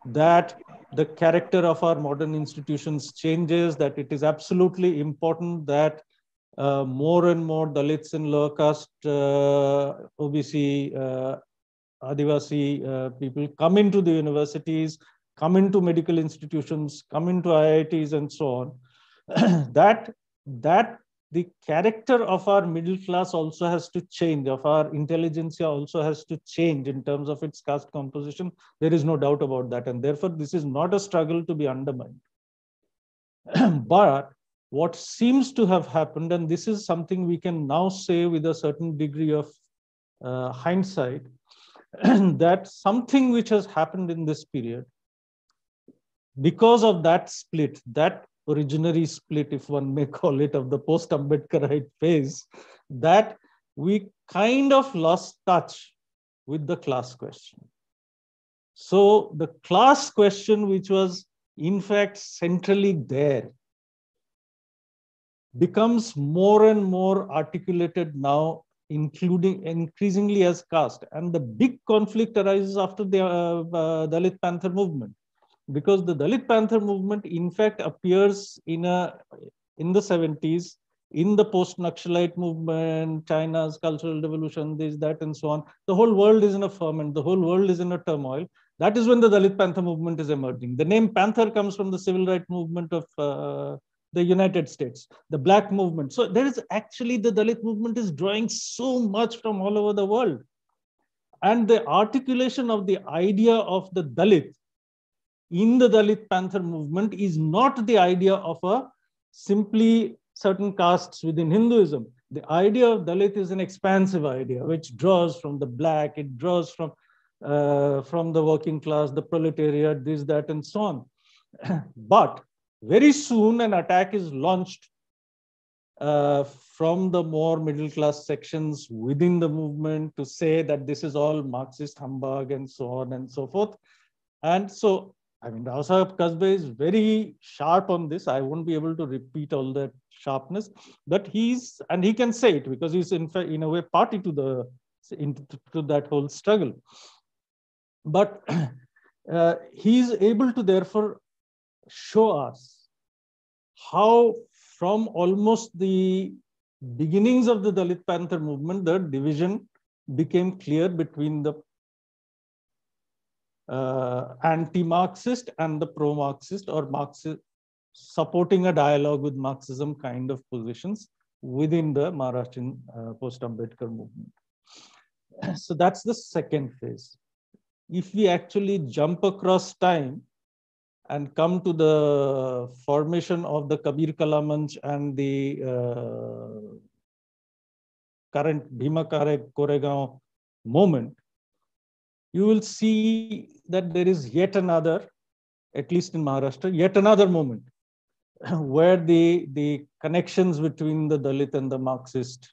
that the character of our modern institutions changes, that it is absolutely important that uh, more and more Dalits and lower caste, uh, OBC, uh, Adivasi uh, people come into the universities, come into medical institutions, come into IITs and so on. that, that the character of our middle class also has to change, of our intelligentsia also has to change in terms of its caste composition. There is no doubt about that. And therefore, this is not a struggle to be undermined. but what seems to have happened, and this is something we can now say with a certain degree of uh, hindsight, that something which has happened in this period, because of that split, that originary split, if one may call it, of the post Ambedkarite phase, that we kind of lost touch with the class question. So the class question, which was in fact centrally there becomes more and more articulated now, including increasingly as caste. And the big conflict arises after the uh, uh, Dalit Panther movement, because the Dalit Panther movement, in fact, appears in a in the 70s in the post-Naxalite movement, China's cultural revolution, this, that, and so on. The whole world is in a ferment. The whole world is in a turmoil. That is when the Dalit Panther movement is emerging. The name Panther comes from the civil rights movement of uh, the United States, the black movement. So there is actually the Dalit movement is drawing so much from all over the world. And the articulation of the idea of the Dalit in the Dalit Panther movement is not the idea of a simply certain castes within Hinduism. The idea of Dalit is an expansive idea, which draws from the black, it draws from, uh, from the working class, the proletariat, this, that, and so on. but very soon an attack is launched uh, from the more middle class sections within the movement to say that this is all Marxist humbug and so on and so forth. And so, I mean, Rao Kasbe is very sharp on this. I won't be able to repeat all that sharpness, but he's, and he can say it because he's in fact, in a way, party to the, into to that whole struggle. But uh, he's able to therefore show us how from almost the beginnings of the Dalit Panther movement, the division became clear between the uh, anti-Marxist and the pro-Marxist or Marxist supporting a dialogue with Marxism kind of positions within the Maharashtrian uh, post-Ambedkar movement. So that's the second phase. If we actually jump across time, and come to the formation of the Kabir Kala and the uh, current Bhima Koregaon moment, you will see that there is yet another, at least in Maharashtra, yet another moment where the, the connections between the Dalit and the Marxist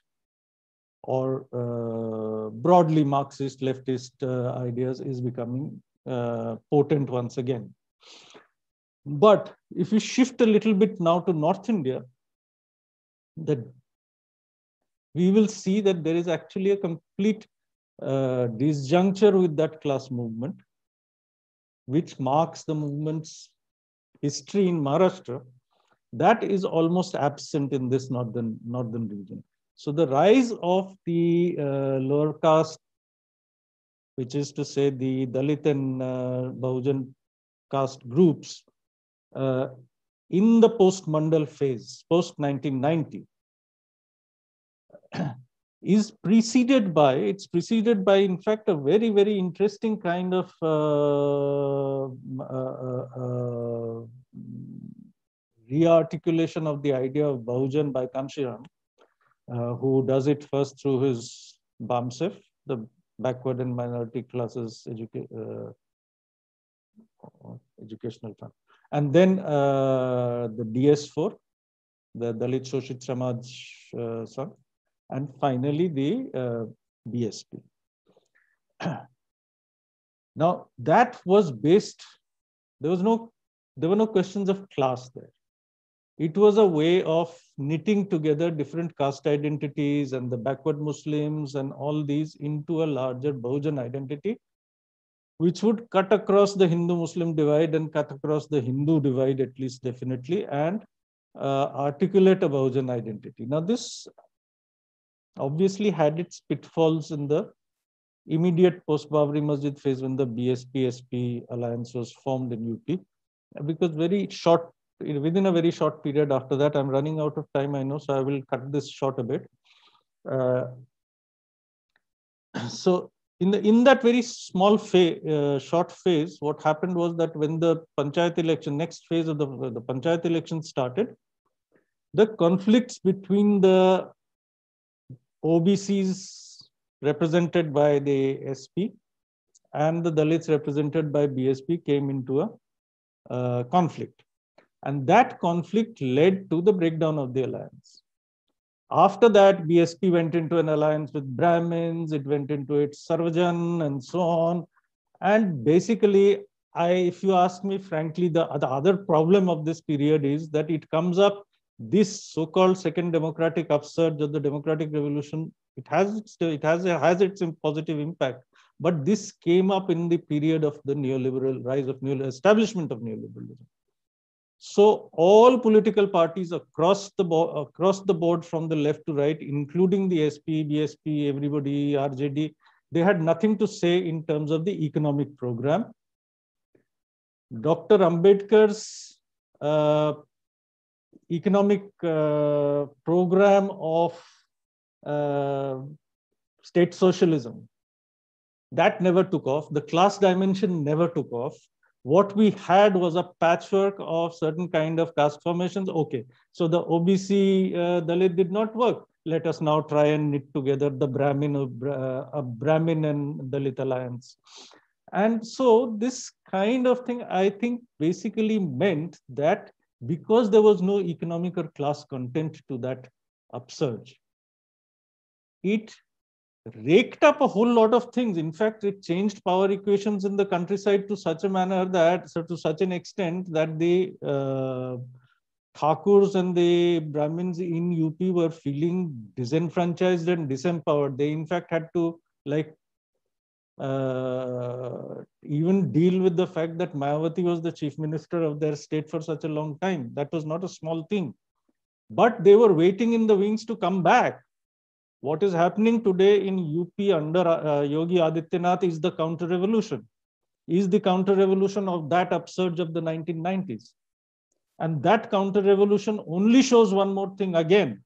or uh, broadly Marxist leftist uh, ideas is becoming uh, potent once again. But if we shift a little bit now to North India, that we will see that there is actually a complete uh, disjuncture with that class movement, which marks the movement's history in Maharashtra. That is almost absent in this northern, northern region. So the rise of the uh, lower caste, which is to say the Dalit and uh, Bahujan caste groups, uh, in the post-Mandal phase, post-1990, is preceded by, it's preceded by, in fact, a very, very interesting kind of uh, uh, uh, re-articulation of the idea of Bahujan by Kanshiram, uh, who does it first through his BAMSEF, the backward and minority classes educa uh, educational fund. And then uh, the DS4, the Dalit Shoshit Samaj uh, son, and finally the uh, BSP. now that was based, there was no, there were no questions of class there. It was a way of knitting together different caste identities and the backward Muslims and all these into a larger Bahujan identity which would cut across the Hindu-Muslim divide and cut across the Hindu divide at least definitely and uh, articulate a Bahujan identity. Now this obviously had its pitfalls in the immediate post-Babri Masjid phase when the BSP-SP alliance was formed in UP because very short, within a very short period after that, I'm running out of time, I know, so I will cut this short a bit. Uh, so in the in that very small phase, uh, short phase, what happened was that when the panchayat election, next phase of the the panchayat election started, the conflicts between the OBCs represented by the SP and the Dalits represented by BSP came into a uh, conflict, and that conflict led to the breakdown of the alliance. After that, BSP went into an alliance with Brahmins, it went into its Sarvajan and so on. And basically, I, if you ask me frankly, the, the other problem of this period is that it comes up, this so-called second democratic upsurge of the democratic revolution, it has it has, has its positive impact. But this came up in the period of the neoliberal rise of new establishment of neoliberalism. So all political parties across the across the board from the left to right, including the SP, BSP, everybody, RJD, they had nothing to say in terms of the economic program. Dr. Ambedkar's uh, economic uh, program of uh, state socialism, that never took off. The class dimension never took off what we had was a patchwork of certain kind of caste formations. Okay, so the OBC uh, Dalit did not work. Let us now try and knit together the Brahmin, uh, Brahmin and Dalit alliance. And so this kind of thing, I think, basically meant that because there was no economic or class content to that upsurge, it raked up a whole lot of things. In fact, it changed power equations in the countryside to such a manner that, so to such an extent that the uh, Thakurs and the Brahmins in UP were feeling disenfranchised and disempowered. They, in fact, had to like uh, even deal with the fact that Mayawati was the chief minister of their state for such a long time. That was not a small thing. But they were waiting in the wings to come back what is happening today in UP under uh, Yogi Adityanath is the counter revolution, is the counter revolution of that upsurge of the 1990s. And that counter revolution only shows one more thing again,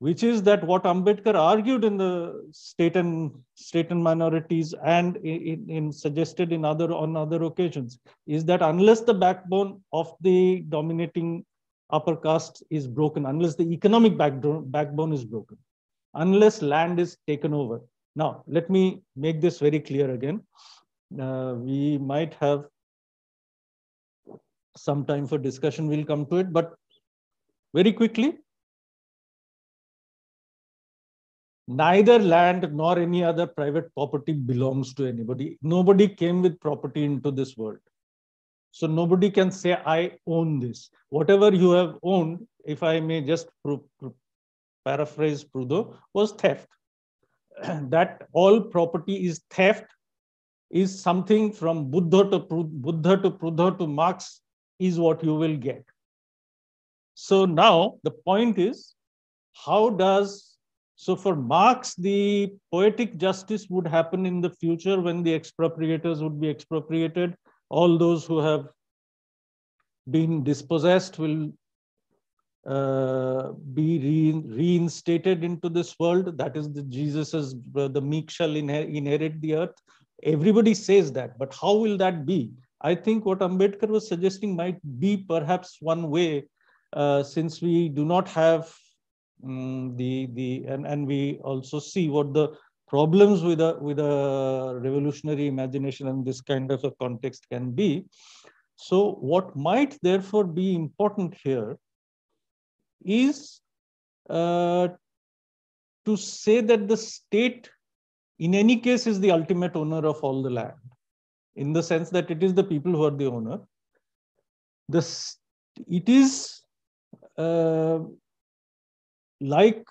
which is that what Ambedkar argued in the state and state and minorities and in, in, suggested in other on other occasions is that unless the backbone of the dominating upper caste is broken, unless the economic backbone is broken, unless land is taken over. Now, let me make this very clear again. Uh, we might have some time for discussion, we'll come to it, but very quickly, neither land nor any other private property belongs to anybody. Nobody came with property into this world. So nobody can say, I own this. Whatever you have owned, if I may just paraphrase Proudhon, was theft. that all property is theft is something from Buddha to Buddha to Proudhon to Marx is what you will get. So now the point is, how does so for Marx, the poetic justice would happen in the future when the expropriators would be expropriated. All those who have been dispossessed will uh, be re reinstated into this world. That is the Jesus's, uh, the meek shall inher inherit the earth. Everybody says that, but how will that be? I think what Ambedkar was suggesting might be perhaps one way, uh, since we do not have um, the the and and we also see what the problems with a with a revolutionary imagination and this kind of a context can be. So what might therefore be important here is uh, to say that the state in any case is the ultimate owner of all the land in the sense that it is the people who are the owner. This it is uh, like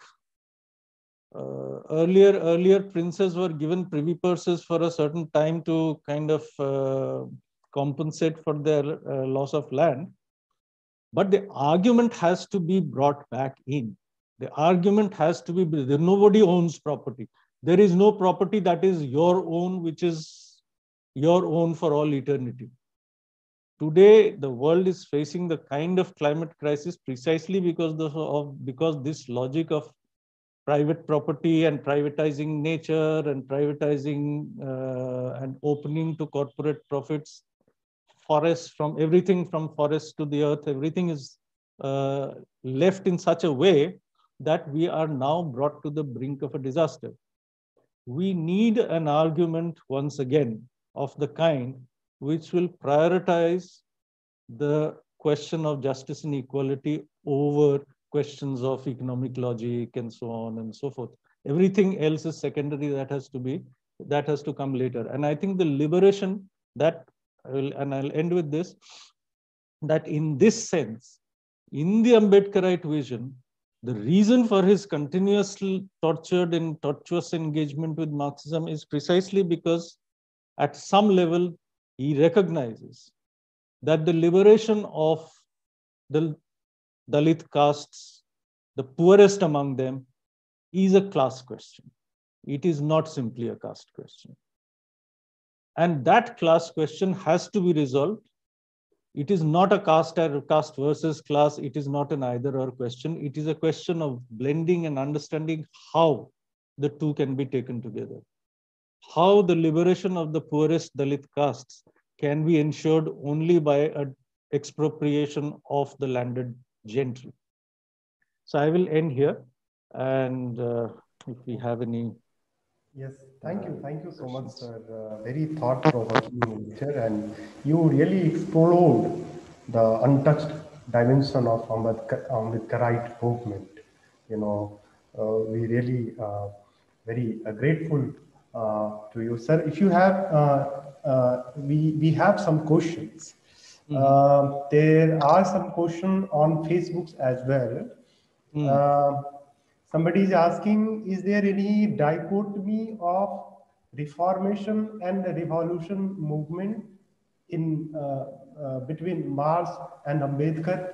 uh, earlier earlier princes were given privy purses for a certain time to kind of uh, compensate for their uh, loss of land but the argument has to be brought back in. The argument has to be nobody owns property. There is no property that is your own which is your own for all eternity. Today the world is facing the kind of climate crisis precisely because of because this logic of private property and privatizing nature and privatizing uh, and opening to corporate profits forests from everything from forest to the earth everything is uh, left in such a way that we are now brought to the brink of a disaster we need an argument once again of the kind which will prioritize the question of justice and equality over questions of economic logic and so on and so forth. Everything else is secondary that has to be, that has to come later. And I think the liberation that, I will, and I'll end with this, that in this sense, in the Ambedkarite vision, the reason for his continuously tortured and tortuous engagement with Marxism is precisely because at some level he recognizes that the liberation of the Dalit castes, the poorest among them, is a class question. It is not simply a caste question. And that class question has to be resolved. It is not a caste caste versus class. It is not an either or question. It is a question of blending and understanding how the two can be taken together how the liberation of the poorest Dalit castes can be ensured only by an expropriation of the landed gentry. So I will end here. And uh, if we have any. Yes, thank you. Thank you so much, sir. Uh, very thought provoking lecture. And you really explored the untouched dimension of Ambedkar, Ambedkarite movement. You know, uh, we really uh, very uh, grateful uh, to you, sir. If you have, uh, uh, we we have some questions. Mm. there are some questions on Facebook as well. Mm. Somebody is asking, is there any dichotomy of reformation and the revolution movement in uh, uh, between Marx and Ambedkar?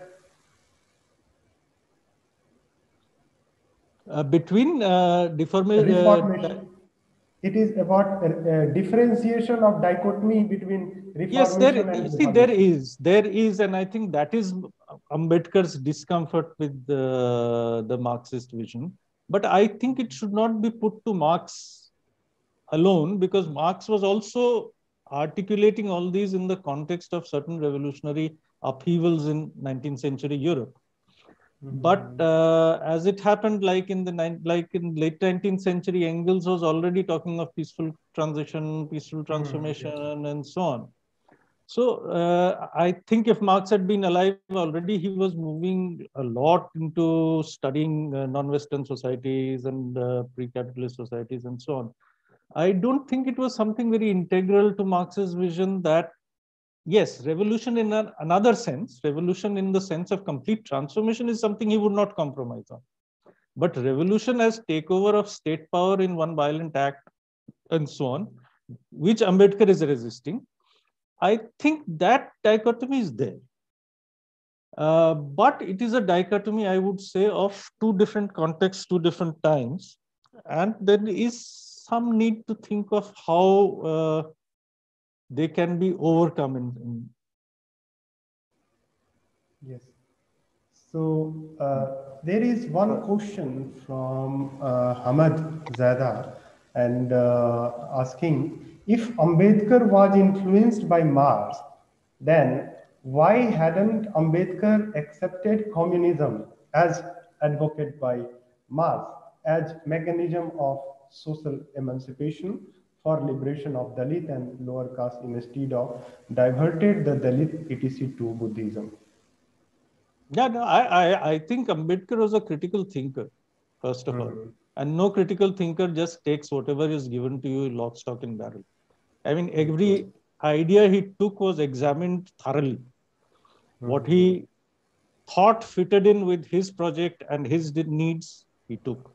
Uh, between uh, deforma- uh, reformation. It is about differentiation of dichotomy between reformation yes there see there is. There is and i think that is ambedkar's discomfort with the, the marxist vision but i think it should not be put to marx alone because marx was also articulating all these in the context of certain revolutionary upheavals in 19th century europe but mm-hmm. uh, as it happened, like in the like in late 19th century, Engels was already talking of peaceful transition, peaceful mm-hmm. transformation, mm-hmm. and so on. So uh, I think if Marx had been alive already, he was moving a lot into studying uh, non-Western societies and uh, pre-capitalist societies and so on. I don't think it was something very integral to Marx's vision that yes, revolution in an, another sense, revolution in the sense of complete transformation is something he would not compromise on. But revolution as takeover of state power in one violent act and so on, which Ambedkar is resisting, I think that dichotomy is there. Uh, but it is a dichotomy, I would say, of two different contexts, two different times. And there is some need to think of how uh, they can be overcome in, in Yes. So uh, there is one question from uh, Hamad Zada and uh, asking if Ambedkar was influenced by Marx, then why hadn't Ambedkar accepted communism as advocated by Marx as mechanism of social emancipation for liberation of Dalit and lower caste instead of diverted the Dalit etc. to Buddhism? Yeah, no, I, I, I think Ambedkar was a critical thinker, first of mm -hmm. all. And no critical thinker just takes whatever is given to you lock, stock, and barrel. I mean, every idea he took was examined thoroughly. Mm -hmm. What he thought fitted in with his project and his needs, he took.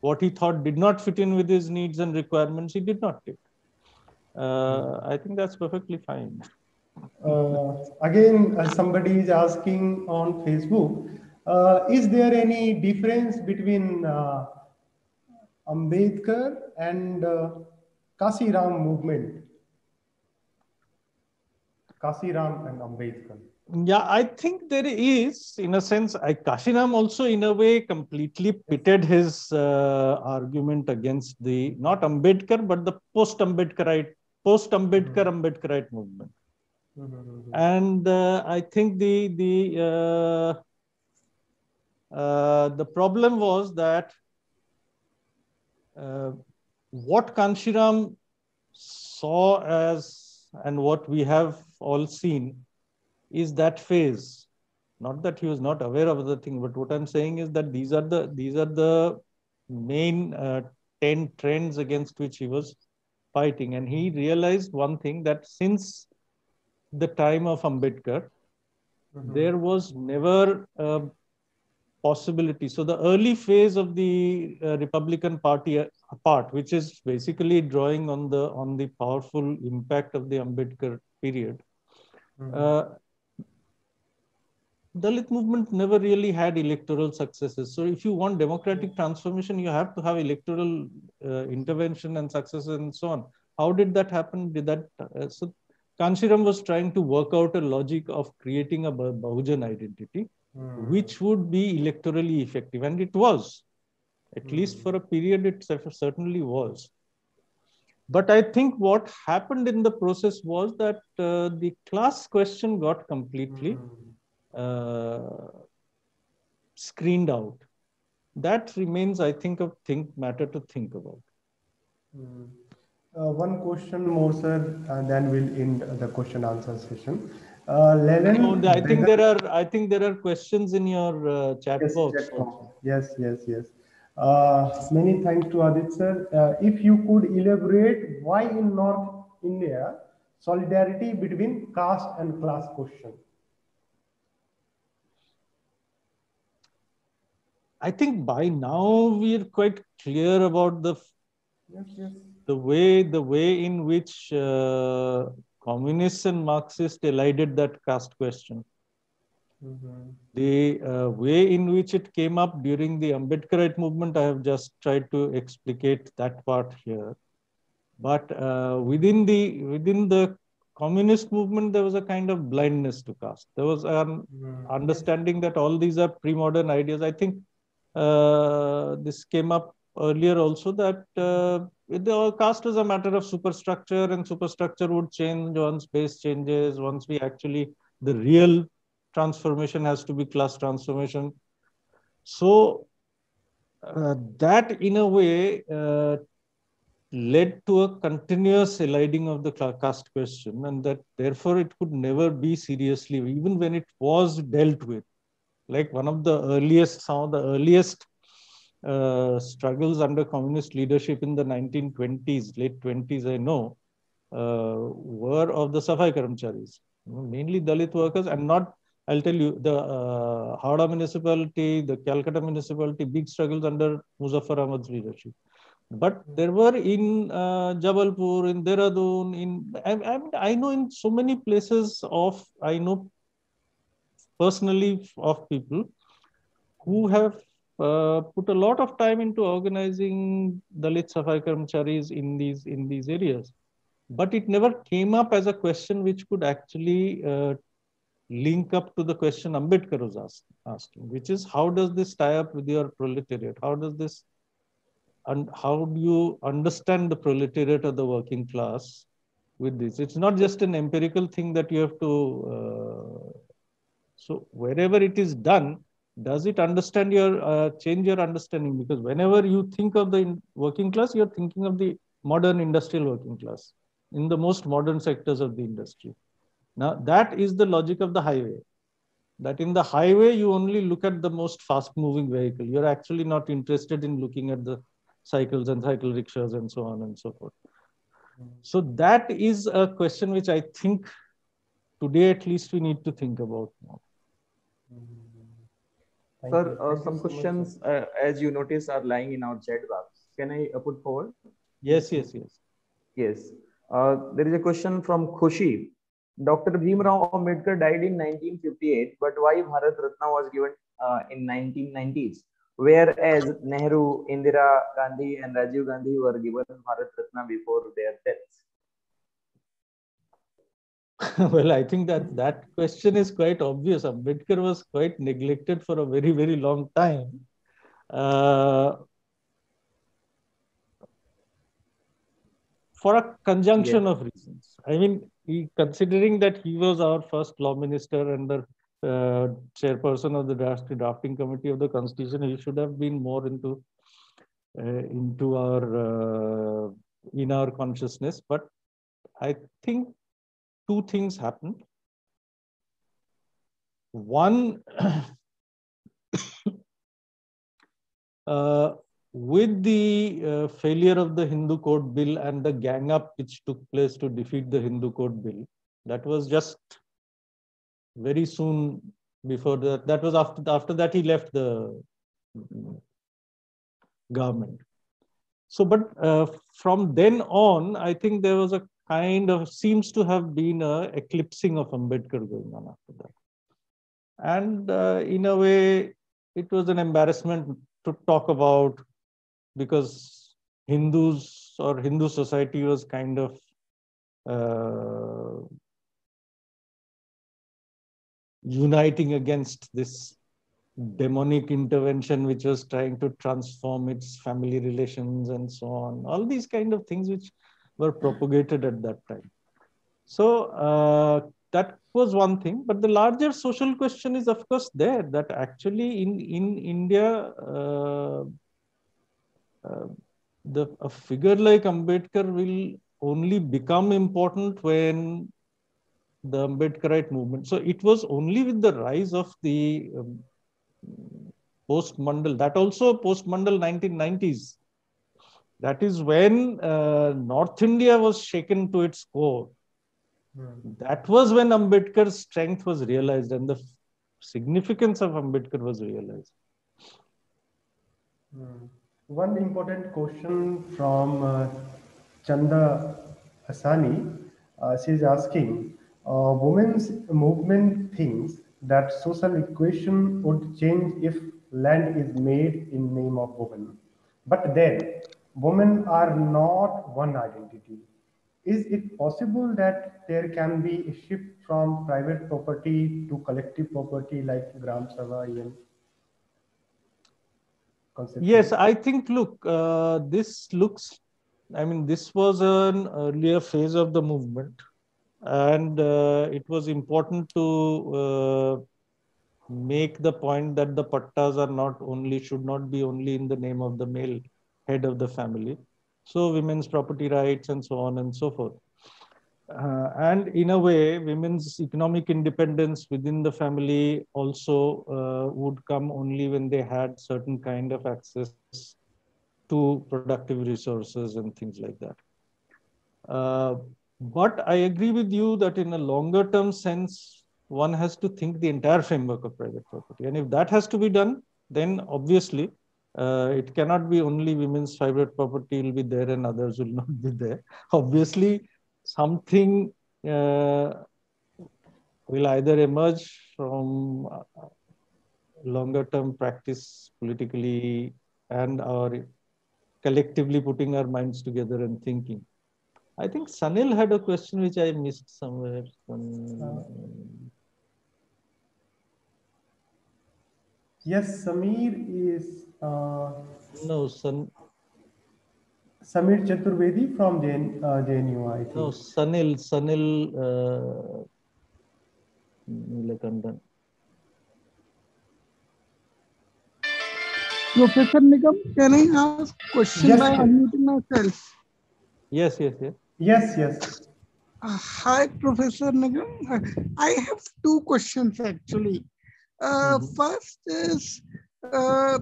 What he thought did not fit in with his needs and requirements, he did not take. Uh, I think that's perfectly fine. Uh, again, uh, somebody is asking on Facebook, uh, is there any difference between uh, Ambedkar and uh, Kanshiram movement? Kanshiram and Ambedkar. Yeah, I think there is, in a sense, I, Kanshiram also, in a way, completely pitted his uh, argument against the not Ambedkar, but the post-Ambedkarite, post-Ambedkar mm -hmm. Ambedkarite movement. Mm-hmm. And uh, I think the the uh, uh, the problem was that uh, what Kanshiram saw as and what we have all seen is that phase. Not that he was not aware of the thing, but what I'm saying is that these are the these are the main uh, ten trends against which he was fighting, and he realized one thing that since the time of Ambedkar, mm-hmm. there was never a possibility. So the early phase of the uh, Republican Party apart, which is basically drawing on the on the powerful impact of the Ambedkar period. Mm-hmm. Uh, Dalit movement never really had electoral successes. So if you want democratic transformation, you have to have electoral uh, intervention and successes and so on. How did that happen? Did that uh, so Kanshiram was trying to work out a logic of creating a Bahujan identity, mm. which would be electorally effective. And it was. At mm. least for a period, it certainly was. But I think what happened in the process was that uh, the class question got completely mm. uh, screened out. That remains, I think, a think matter to think about. Hmm. Uh, one question more, sir, and then we'll end the question answer session. Uh, Lenin, no, I think there are. I think there are questions in your uh, chat yes, box. Yes, yes, yes. Uh, many thanks to Adit sir. Uh, if you could elaborate why in North India solidarity between caste and class question. I think by now we are quite clear about the yes, yes the way the way in which uh, communists and Marxists elided that caste question. Mm-hmm. The uh, way in which it came up during the Ambedkarite movement, I have just tried to explicate that part here. But uh, within the within the communist movement, there was a kind of blindness to caste. There was an mm-hmm. understanding that all these are pre-modern ideas. I think uh, this came up earlier also that uh, the caste is a matter of superstructure and superstructure would change once base changes once we actually the real transformation has to be class transformation. So uh, that in a way uh, led to a continuous eliding of the caste question and that therefore it could never be seriously even when it was dealt with. Like one of the earliest some of the earliest uh, struggles under communist leadership in the 1920s, late 20s, I know, uh, were of the Safai Karamcharis, mainly Dalit workers, and not I'll tell you the uh, municipality, the Calcutta municipality, big struggles under Muzaffar Ahmad's leadership. But there were in uh, Jabalpur, in Dehradun, in I, I, mean, I know in so many places of I know personally of people who have uh, put a lot of time into organizing Dalit Safai Karmacharis in these in these areas, but it never came up as a question which could actually uh, link up to the question Ambedkar was ask, asking, which is how does this tie up with your proletariat? How does this and how do you understand the proletariat or the working class with this? It's not just an empirical thing that you have to. Uh, so wherever it is done, does it understand your uh, change your understanding? Because whenever you think of the working class, you're thinking of the modern industrial working class in the most modern sectors of the industry. Now, that is the logic of the highway. That in the highway, you only look at the most fast moving vehicle. You're actually not interested in looking at the cycles and cycle rickshaws and so on and so forth. So, that is a question which I think today at least we need to think about now. Sir, uh, some so questions, uh, as you notice, are lying in our chat box. Can I uh, put forward? Yes, yes, yes. Yes. Uh, there is a question from Khushi. Dr. Bhimrao Ambedkar died in 1958, but why Bharat Ratna was given uh, in 1990s, whereas Nehru, Indira Gandhi, and Rajiv Gandhi were given Bharat Ratna before their deaths? well, I think that that question is quite obvious. Ambedkar was quite neglected for a very, very long time. Uh, for a conjunction yeah. of reasons. I mean, he, considering that he was our first law minister and the uh, chairperson of the drafting committee of the constitution, he should have been more into uh, into our uh, in our consciousness. But I think two things happened. One, uh, with the uh, failure of the Hindu Code Bill and the gang up which took place to defeat the Hindu Code Bill, that was just very soon before that. That was after, after that he left the government. So, but uh, from then on, I think there was a kind of seems to have been a eclipsing of Ambedkar going on after that. And uh, in a way, it was an embarrassment to talk about because Hindus or Hindu society was kind of uh, uniting against this demonic intervention which was trying to transform its family relations and so on. All these kind of things which were propagated at that time. So uh, that was one thing. But the larger social question is of course there that actually in in india uh, uh, the a figure like Ambedkar will only become important when the Ambedkarite movement. So it was only with the rise of the um, post Mandal, that also post Mandal 1990s. That is when uh, North India was shaken to its core. Hmm. That was when Ambedkar's strength was realized and the significance of Ambedkar was realized. Hmm. One important question from uh, Chanda Asani. Uh, she is asking, uh, women's movement thinks that social equation would change if land is made in name of women. But then, women are not one identity. Is it possible that there can be a shift from private property to collective property like Gram Sabha? Concept? Yes, I think, look, uh, this looks, I mean, this was an earlier phase of the movement. And uh, it was important to uh, make the point that the pattas are not only, should not be only in the name of the male head of the family. So women's property rights and so on and so forth. Uh, and in a way, women's economic independence within the family also uh, would come only when they had certain kind of access to productive resources and things like that. Uh, but I agree with you that in a longer term sense, one has to think the entire framework of private property. And if that has to be done, then obviously uh, it cannot be only women's private property will be there and others will not be there. Obviously, something uh, will either emerge from uh, longer term practice politically and our collectively putting our minds together and thinking. I think Sanil had a question which I missed somewhere. Yes, Samir is. Uh, no, San. Samir Chaturvedi from JN, uh, JNU, I think. No, Sanil, Sanil uh, Nilakandan. Professor Nigam, can I ask question yes, by unmuting myself? Yes, yes, yes. Yes, yes. Uh, hi, Professor Nigam. I have two questions actually. Uh, mm -hmm. First is, uh,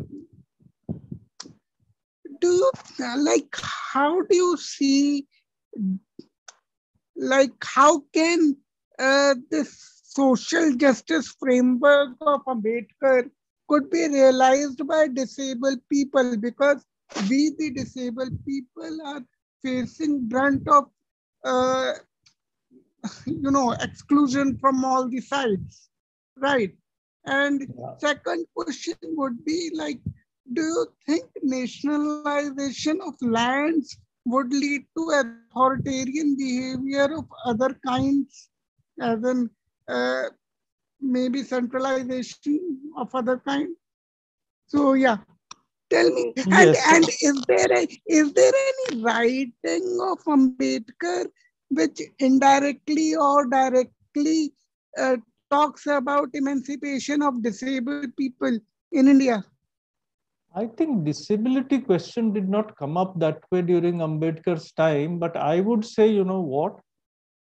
do you like how do you see like how can uh, this social justice framework of Ambedkar could be realized by disabled people because we, the disabled people, are facing brunt of, uh, you know, exclusion from all the sides, right? And yeah. second question would be like, do you think nationalization of lands would lead to authoritarian behavior of other kinds, as in uh, maybe centralization of other kind. So yeah, tell me. And, yes. and is there a, is there any writing of Ambedkar which indirectly or directly uh, talks about emancipation of disabled people in India? I think disability question did not come up that way during Ambedkar's time, but I would say, you know what,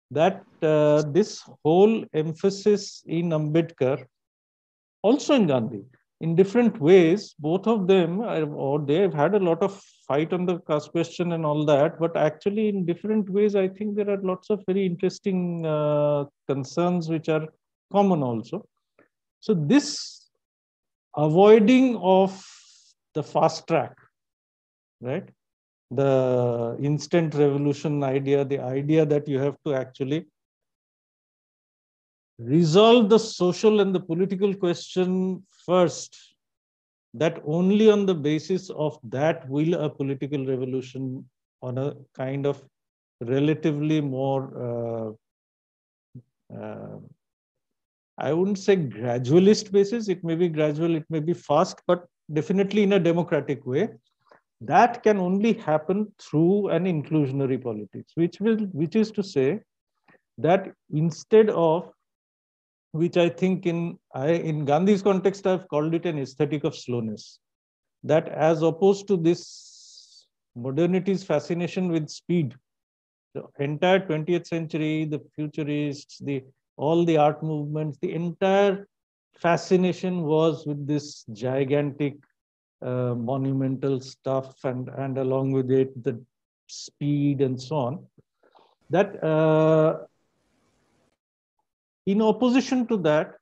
that uh, this whole emphasis in Ambedkar, also in Gandhi, in different ways, both of them, or they've had a lot of fight on the caste question and all that, but actually in different ways, I think there are lots of very interesting uh, concerns which are common also. So this avoiding of the fast track, right? the instant revolution idea, the idea that you have to actually resolve the social and the political question first, that only on the basis of that will a political revolution on a kind of relatively more, uh, uh, I wouldn't say gradualist basis, it may be gradual, it may be fast, but definitely in a democratic way that can only happen through an inclusionary politics, which will, which is to say that instead of, which I think in I, in Gandhi's context, I've called it an aesthetic of slowness, that as opposed to this modernity's fascination with speed, the entire 20th century, the futurists, the all the art movements, the entire fascination was with this gigantic uh, monumental stuff and, and along with it, the speed and so on, that uh, in opposition to that,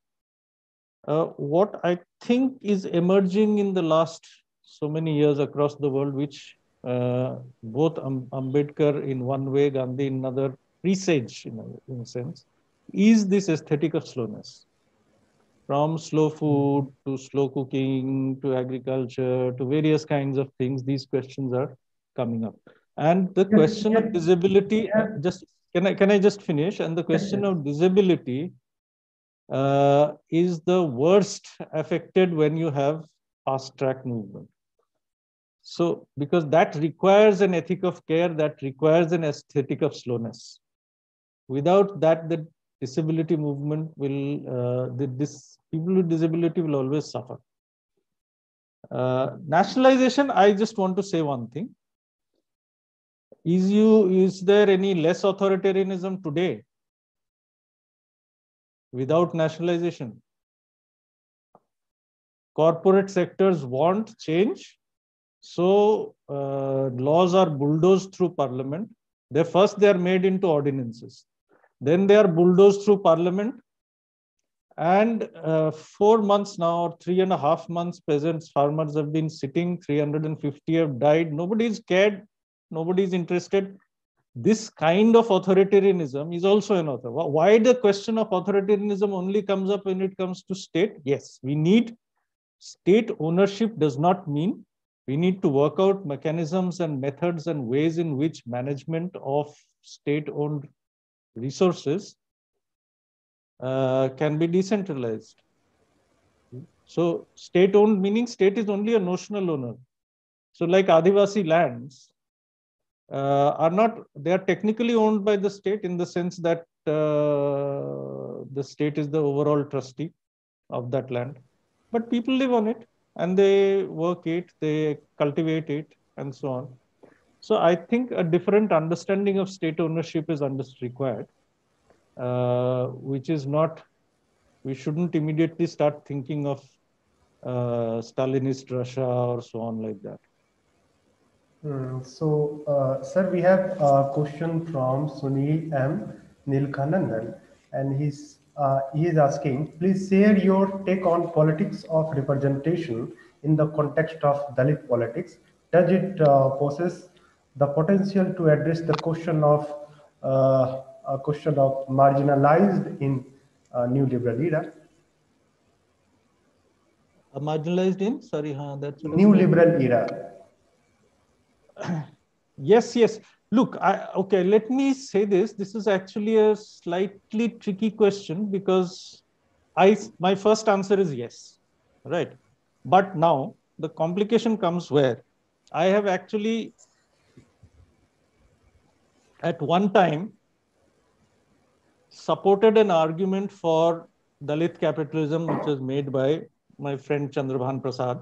uh, what I think is emerging in the last so many years across the world, which uh, both Ambedkar in one way, Gandhi in another presage in a, in a sense, is this aesthetic of slowness from slow food to slow cooking to agriculture to various kinds of things these questions are coming up. And the question of disability just can i can i just finish? And the question of disability uh, is the worst affected when you have fast track movement. So because that requires an ethic of care that requires an aesthetic of slowness. Without that the disability movement will uh, the, this people with disability will always suffer. Uh, nationalization, I just want to say one thing. Is you is there any less authoritarianism today without nationalization? Corporate sectors want change, so uh, laws are bulldozed through parliament. They first they are made into ordinances, then they are bulldozed through parliament, And uh, four months now, or three and a half months, peasants, farmers have been sitting, 350 have died. Nobody's cared, nobody's interested. This kind of authoritarianism is also another. Why the question of authoritarianism only comes up when it comes to state? Yes, we need state ownership does not mean we need to work out mechanisms and methods and ways in which management of state-owned resources uh, can be decentralized. So state-owned meaning state is only a notional owner. So like Adivasi lands uh, are not, they are technically owned by the state in the sense that uh, the state is the overall trustee of that land. But people live on it and they work it, they cultivate it and so on. So I think a different understanding of state ownership is required, uh, which is not, we shouldn't immediately start thinking of uh, Stalinist Russia or so on like that. Mm, so, uh, sir, we have a question from Sunil M. Nilkanandan, and he's uh, he is asking, please share your take on politics of representation in the context of Dalit politics. Does it uh, possess the potential to address the question of uh, a question of marginalized in uh, neoliberal era. Uh, marginalized in sorry, huh, that's neoliberal era. yes, yes. Look, I, okay, let me say this. This is actually a slightly tricky question because I my first answer is yes, right? But now the complication comes where I have actually at one time supported an argument for Dalit capitalism, which was made by my friend Chandrabhan Prasad.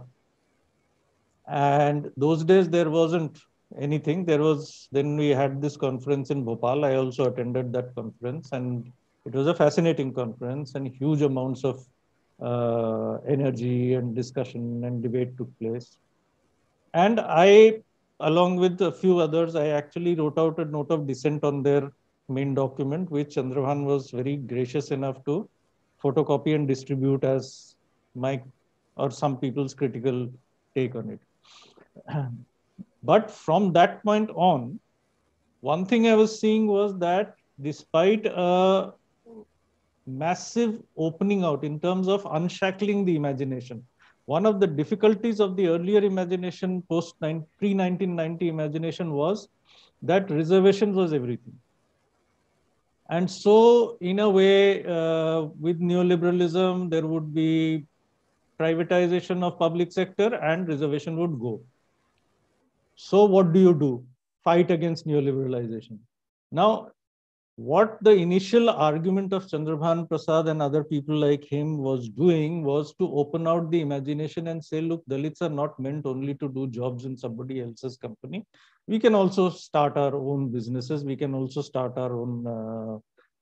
And those days there wasn't anything. There was, then we had this conference in Bhopal. I also attended that conference and it was a fascinating conference and huge amounts of uh, energy and discussion and debate took place. And I along with a few others, I actually wrote out a note of dissent on their main document, which Chandrabhan was very gracious enough to photocopy and distribute as my or some people's critical take on it. But from that point on, one thing I was seeing was that despite a massive opening out in terms of unshackling the imagination, one of the difficulties of the earlier imagination, post pre 1990 imagination, was that reservation was everything. And so, in a way, uh, with neoliberalism, there would be privatization of public sector and reservation would go. So, what do you do? Fight against neoliberalization. Now, what the initial argument of Chandrabhan Prasad and other people like him was doing was to open out the imagination and say, look, Dalits are not meant only to do jobs in somebody else's company. We can also start our own businesses. We can also start our own uh,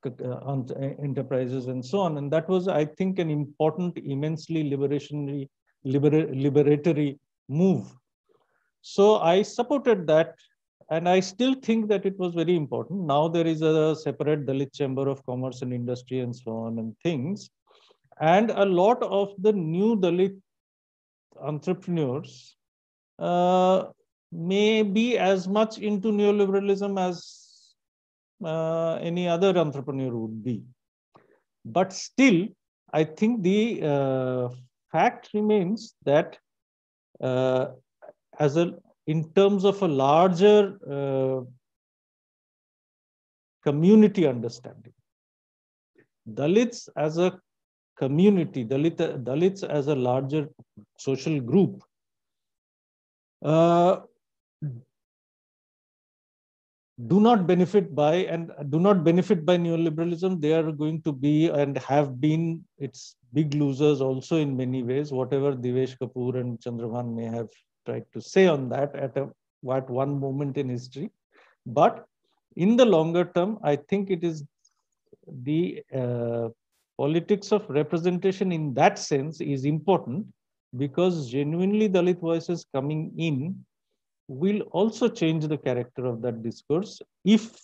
uh enterprises and so on. And that was, I think, an important, immensely liberationary, liber liberatory move. So I supported that and I still think that it was very important. Now there is a separate Dalit Chamber of Commerce and Industry and so on and things. And a lot of the new Dalit entrepreneurs uh, may be as much into neoliberalism as uh, any other entrepreneur would be. But still, I think the uh, fact remains that uh, as a in terms of a larger uh, community understanding. Dalits as a community, Dalit, Dalits as a larger social group, uh, do not benefit by and do not benefit by neoliberalism. They are going to be and have been its big losers also in many ways, whatever Devesh Kapur and Chandrabhan may have tried to say on that at, a, at one moment in history. But in the longer term, I think it is the uh, politics of representation in that sense is important because genuinely Dalit voices coming in will also change the character of that discourse if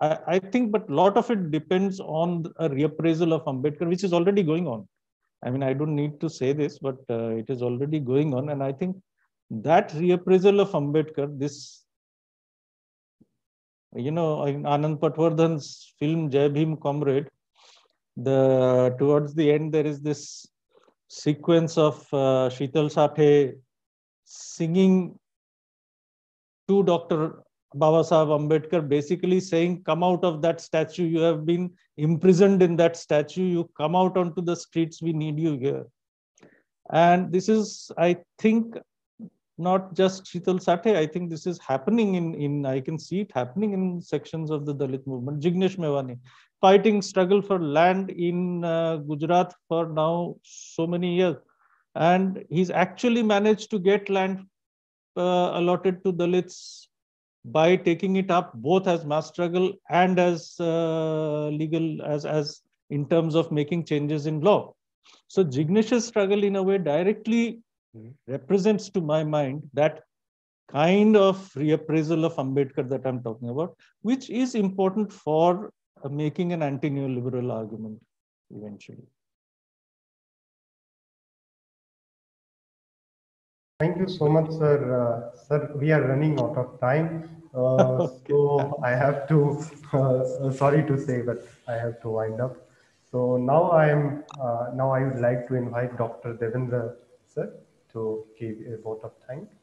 I, I think, but a lot of it depends on a reappraisal of Ambedkar, which is already going on. I mean, I don't need to say this, but uh, it is already going on. And I think that reappraisal of Ambedkar, this, you know, in Anand Patwardhan's film Jai Bhim Comrade, the towards the end, there is this sequence of uh, Shital Sathe singing to Dr. Baba Sahib Ambedkar, basically saying, come out of that statue. You have been imprisoned in that statue. You come out onto the streets. We need you here. And this is, I think, not just Shital Sathe. I think this is happening in, in, I can see it happening in sections of the Dalit movement. Jignesh Mevani, fighting struggle for land in uh, Gujarat for now so many years. And he's actually managed to get land uh, allotted to Dalits by taking it up both as mass struggle and as uh, legal, as, as in terms of making changes in law. So Jignesh's struggle in a way directly represents to my mind that kind of reappraisal of Ambedkar that I'm talking about, which is important for uh, making an anti-neoliberal argument eventually. Thank you so much, sir. Uh, sir, we are running out of time. Uh, okay. So I have to, uh, sorry to say, but I have to wind up. So now I am, uh, now I would like to invite Dr. Devendra, sir, to give a vote of thanks.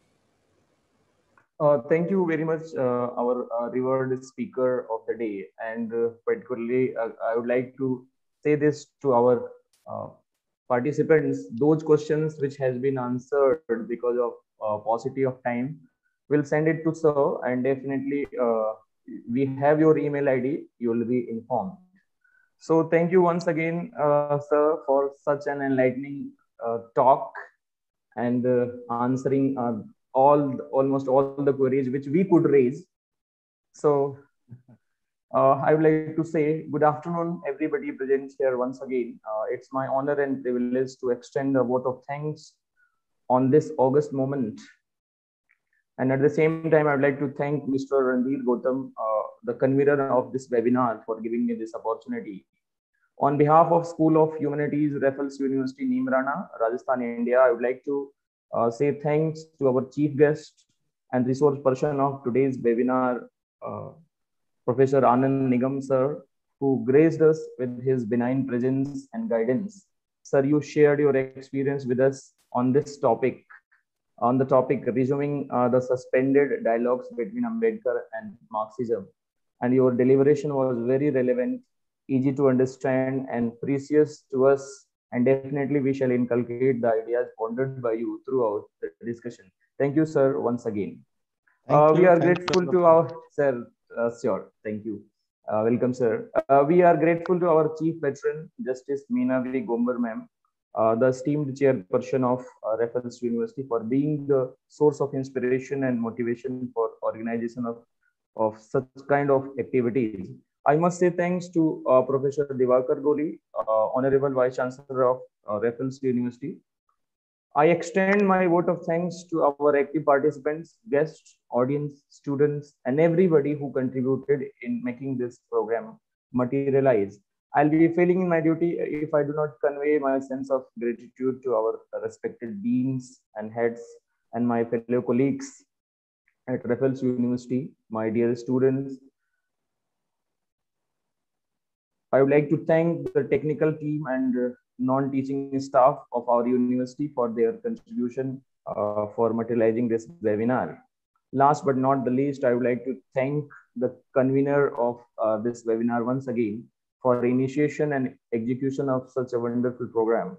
Uh, thank you very much, uh, our uh, revered speaker of the day. And particularly, I would like to say this to our participants, those questions which has been answered because of paucity of time, we'll send it to sir and definitely we have your email ID, you will be informed. So thank you once again, uh, sir, for such an enlightening uh, talk and uh, answering all almost all the queries which we could raise. So uh, I would like to say good afternoon, everybody present here once again. Uh, it's my honor and privilege to extend a vote of thanks on this August moment. And at the same time, I would like to thank Mr. Randhir Gautam, uh, the convener of this webinar for giving me this opportunity. On behalf of School of Humanities, Raffles University, Neemrana, Rajasthan, India, I would like to uh, say thanks to our chief guest and resource person of today's webinar, uh, Professor Anand Nigam sir, who graced us with his benign presence and guidance. Sir, you shared your experience with us on this topic, on the topic resuming uh, the suspended dialogues between Ambedkar and Marxism. And your deliberation was very relevant, easy to understand, and precious to us and definitely we shall inculcate the ideas pondered by you throughout the discussion. Thank you, sir, once again. Uh, we are Thank grateful to our, sir, uh, sure, thank you. Uh, welcome, sir. Uh, we are grateful to our chief patron, Justice Meena V. Gomber ma'am, uh, the esteemed chairperson of uh, Raffles University for being the source of inspiration and motivation for organization of, of such kind of activities. I must say thanks to uh, Professor Divakar Goli, uh, Honorable Vice Chancellor of uh, Raffles University. I extend my vote of thanks to our active participants, guests, audience, students, and everybody who contributed in making this program materialize. I'll be failing in my duty if I do not convey my sense of gratitude to our respected deans and heads and my fellow colleagues at Raffles University, my dear students, I would like to thank the technical team and uh, non-teaching staff of our university for their contribution uh, for materializing this webinar. Last but not the least, I would like to thank the convener of uh, this webinar once again for initiation and execution of such a wonderful program.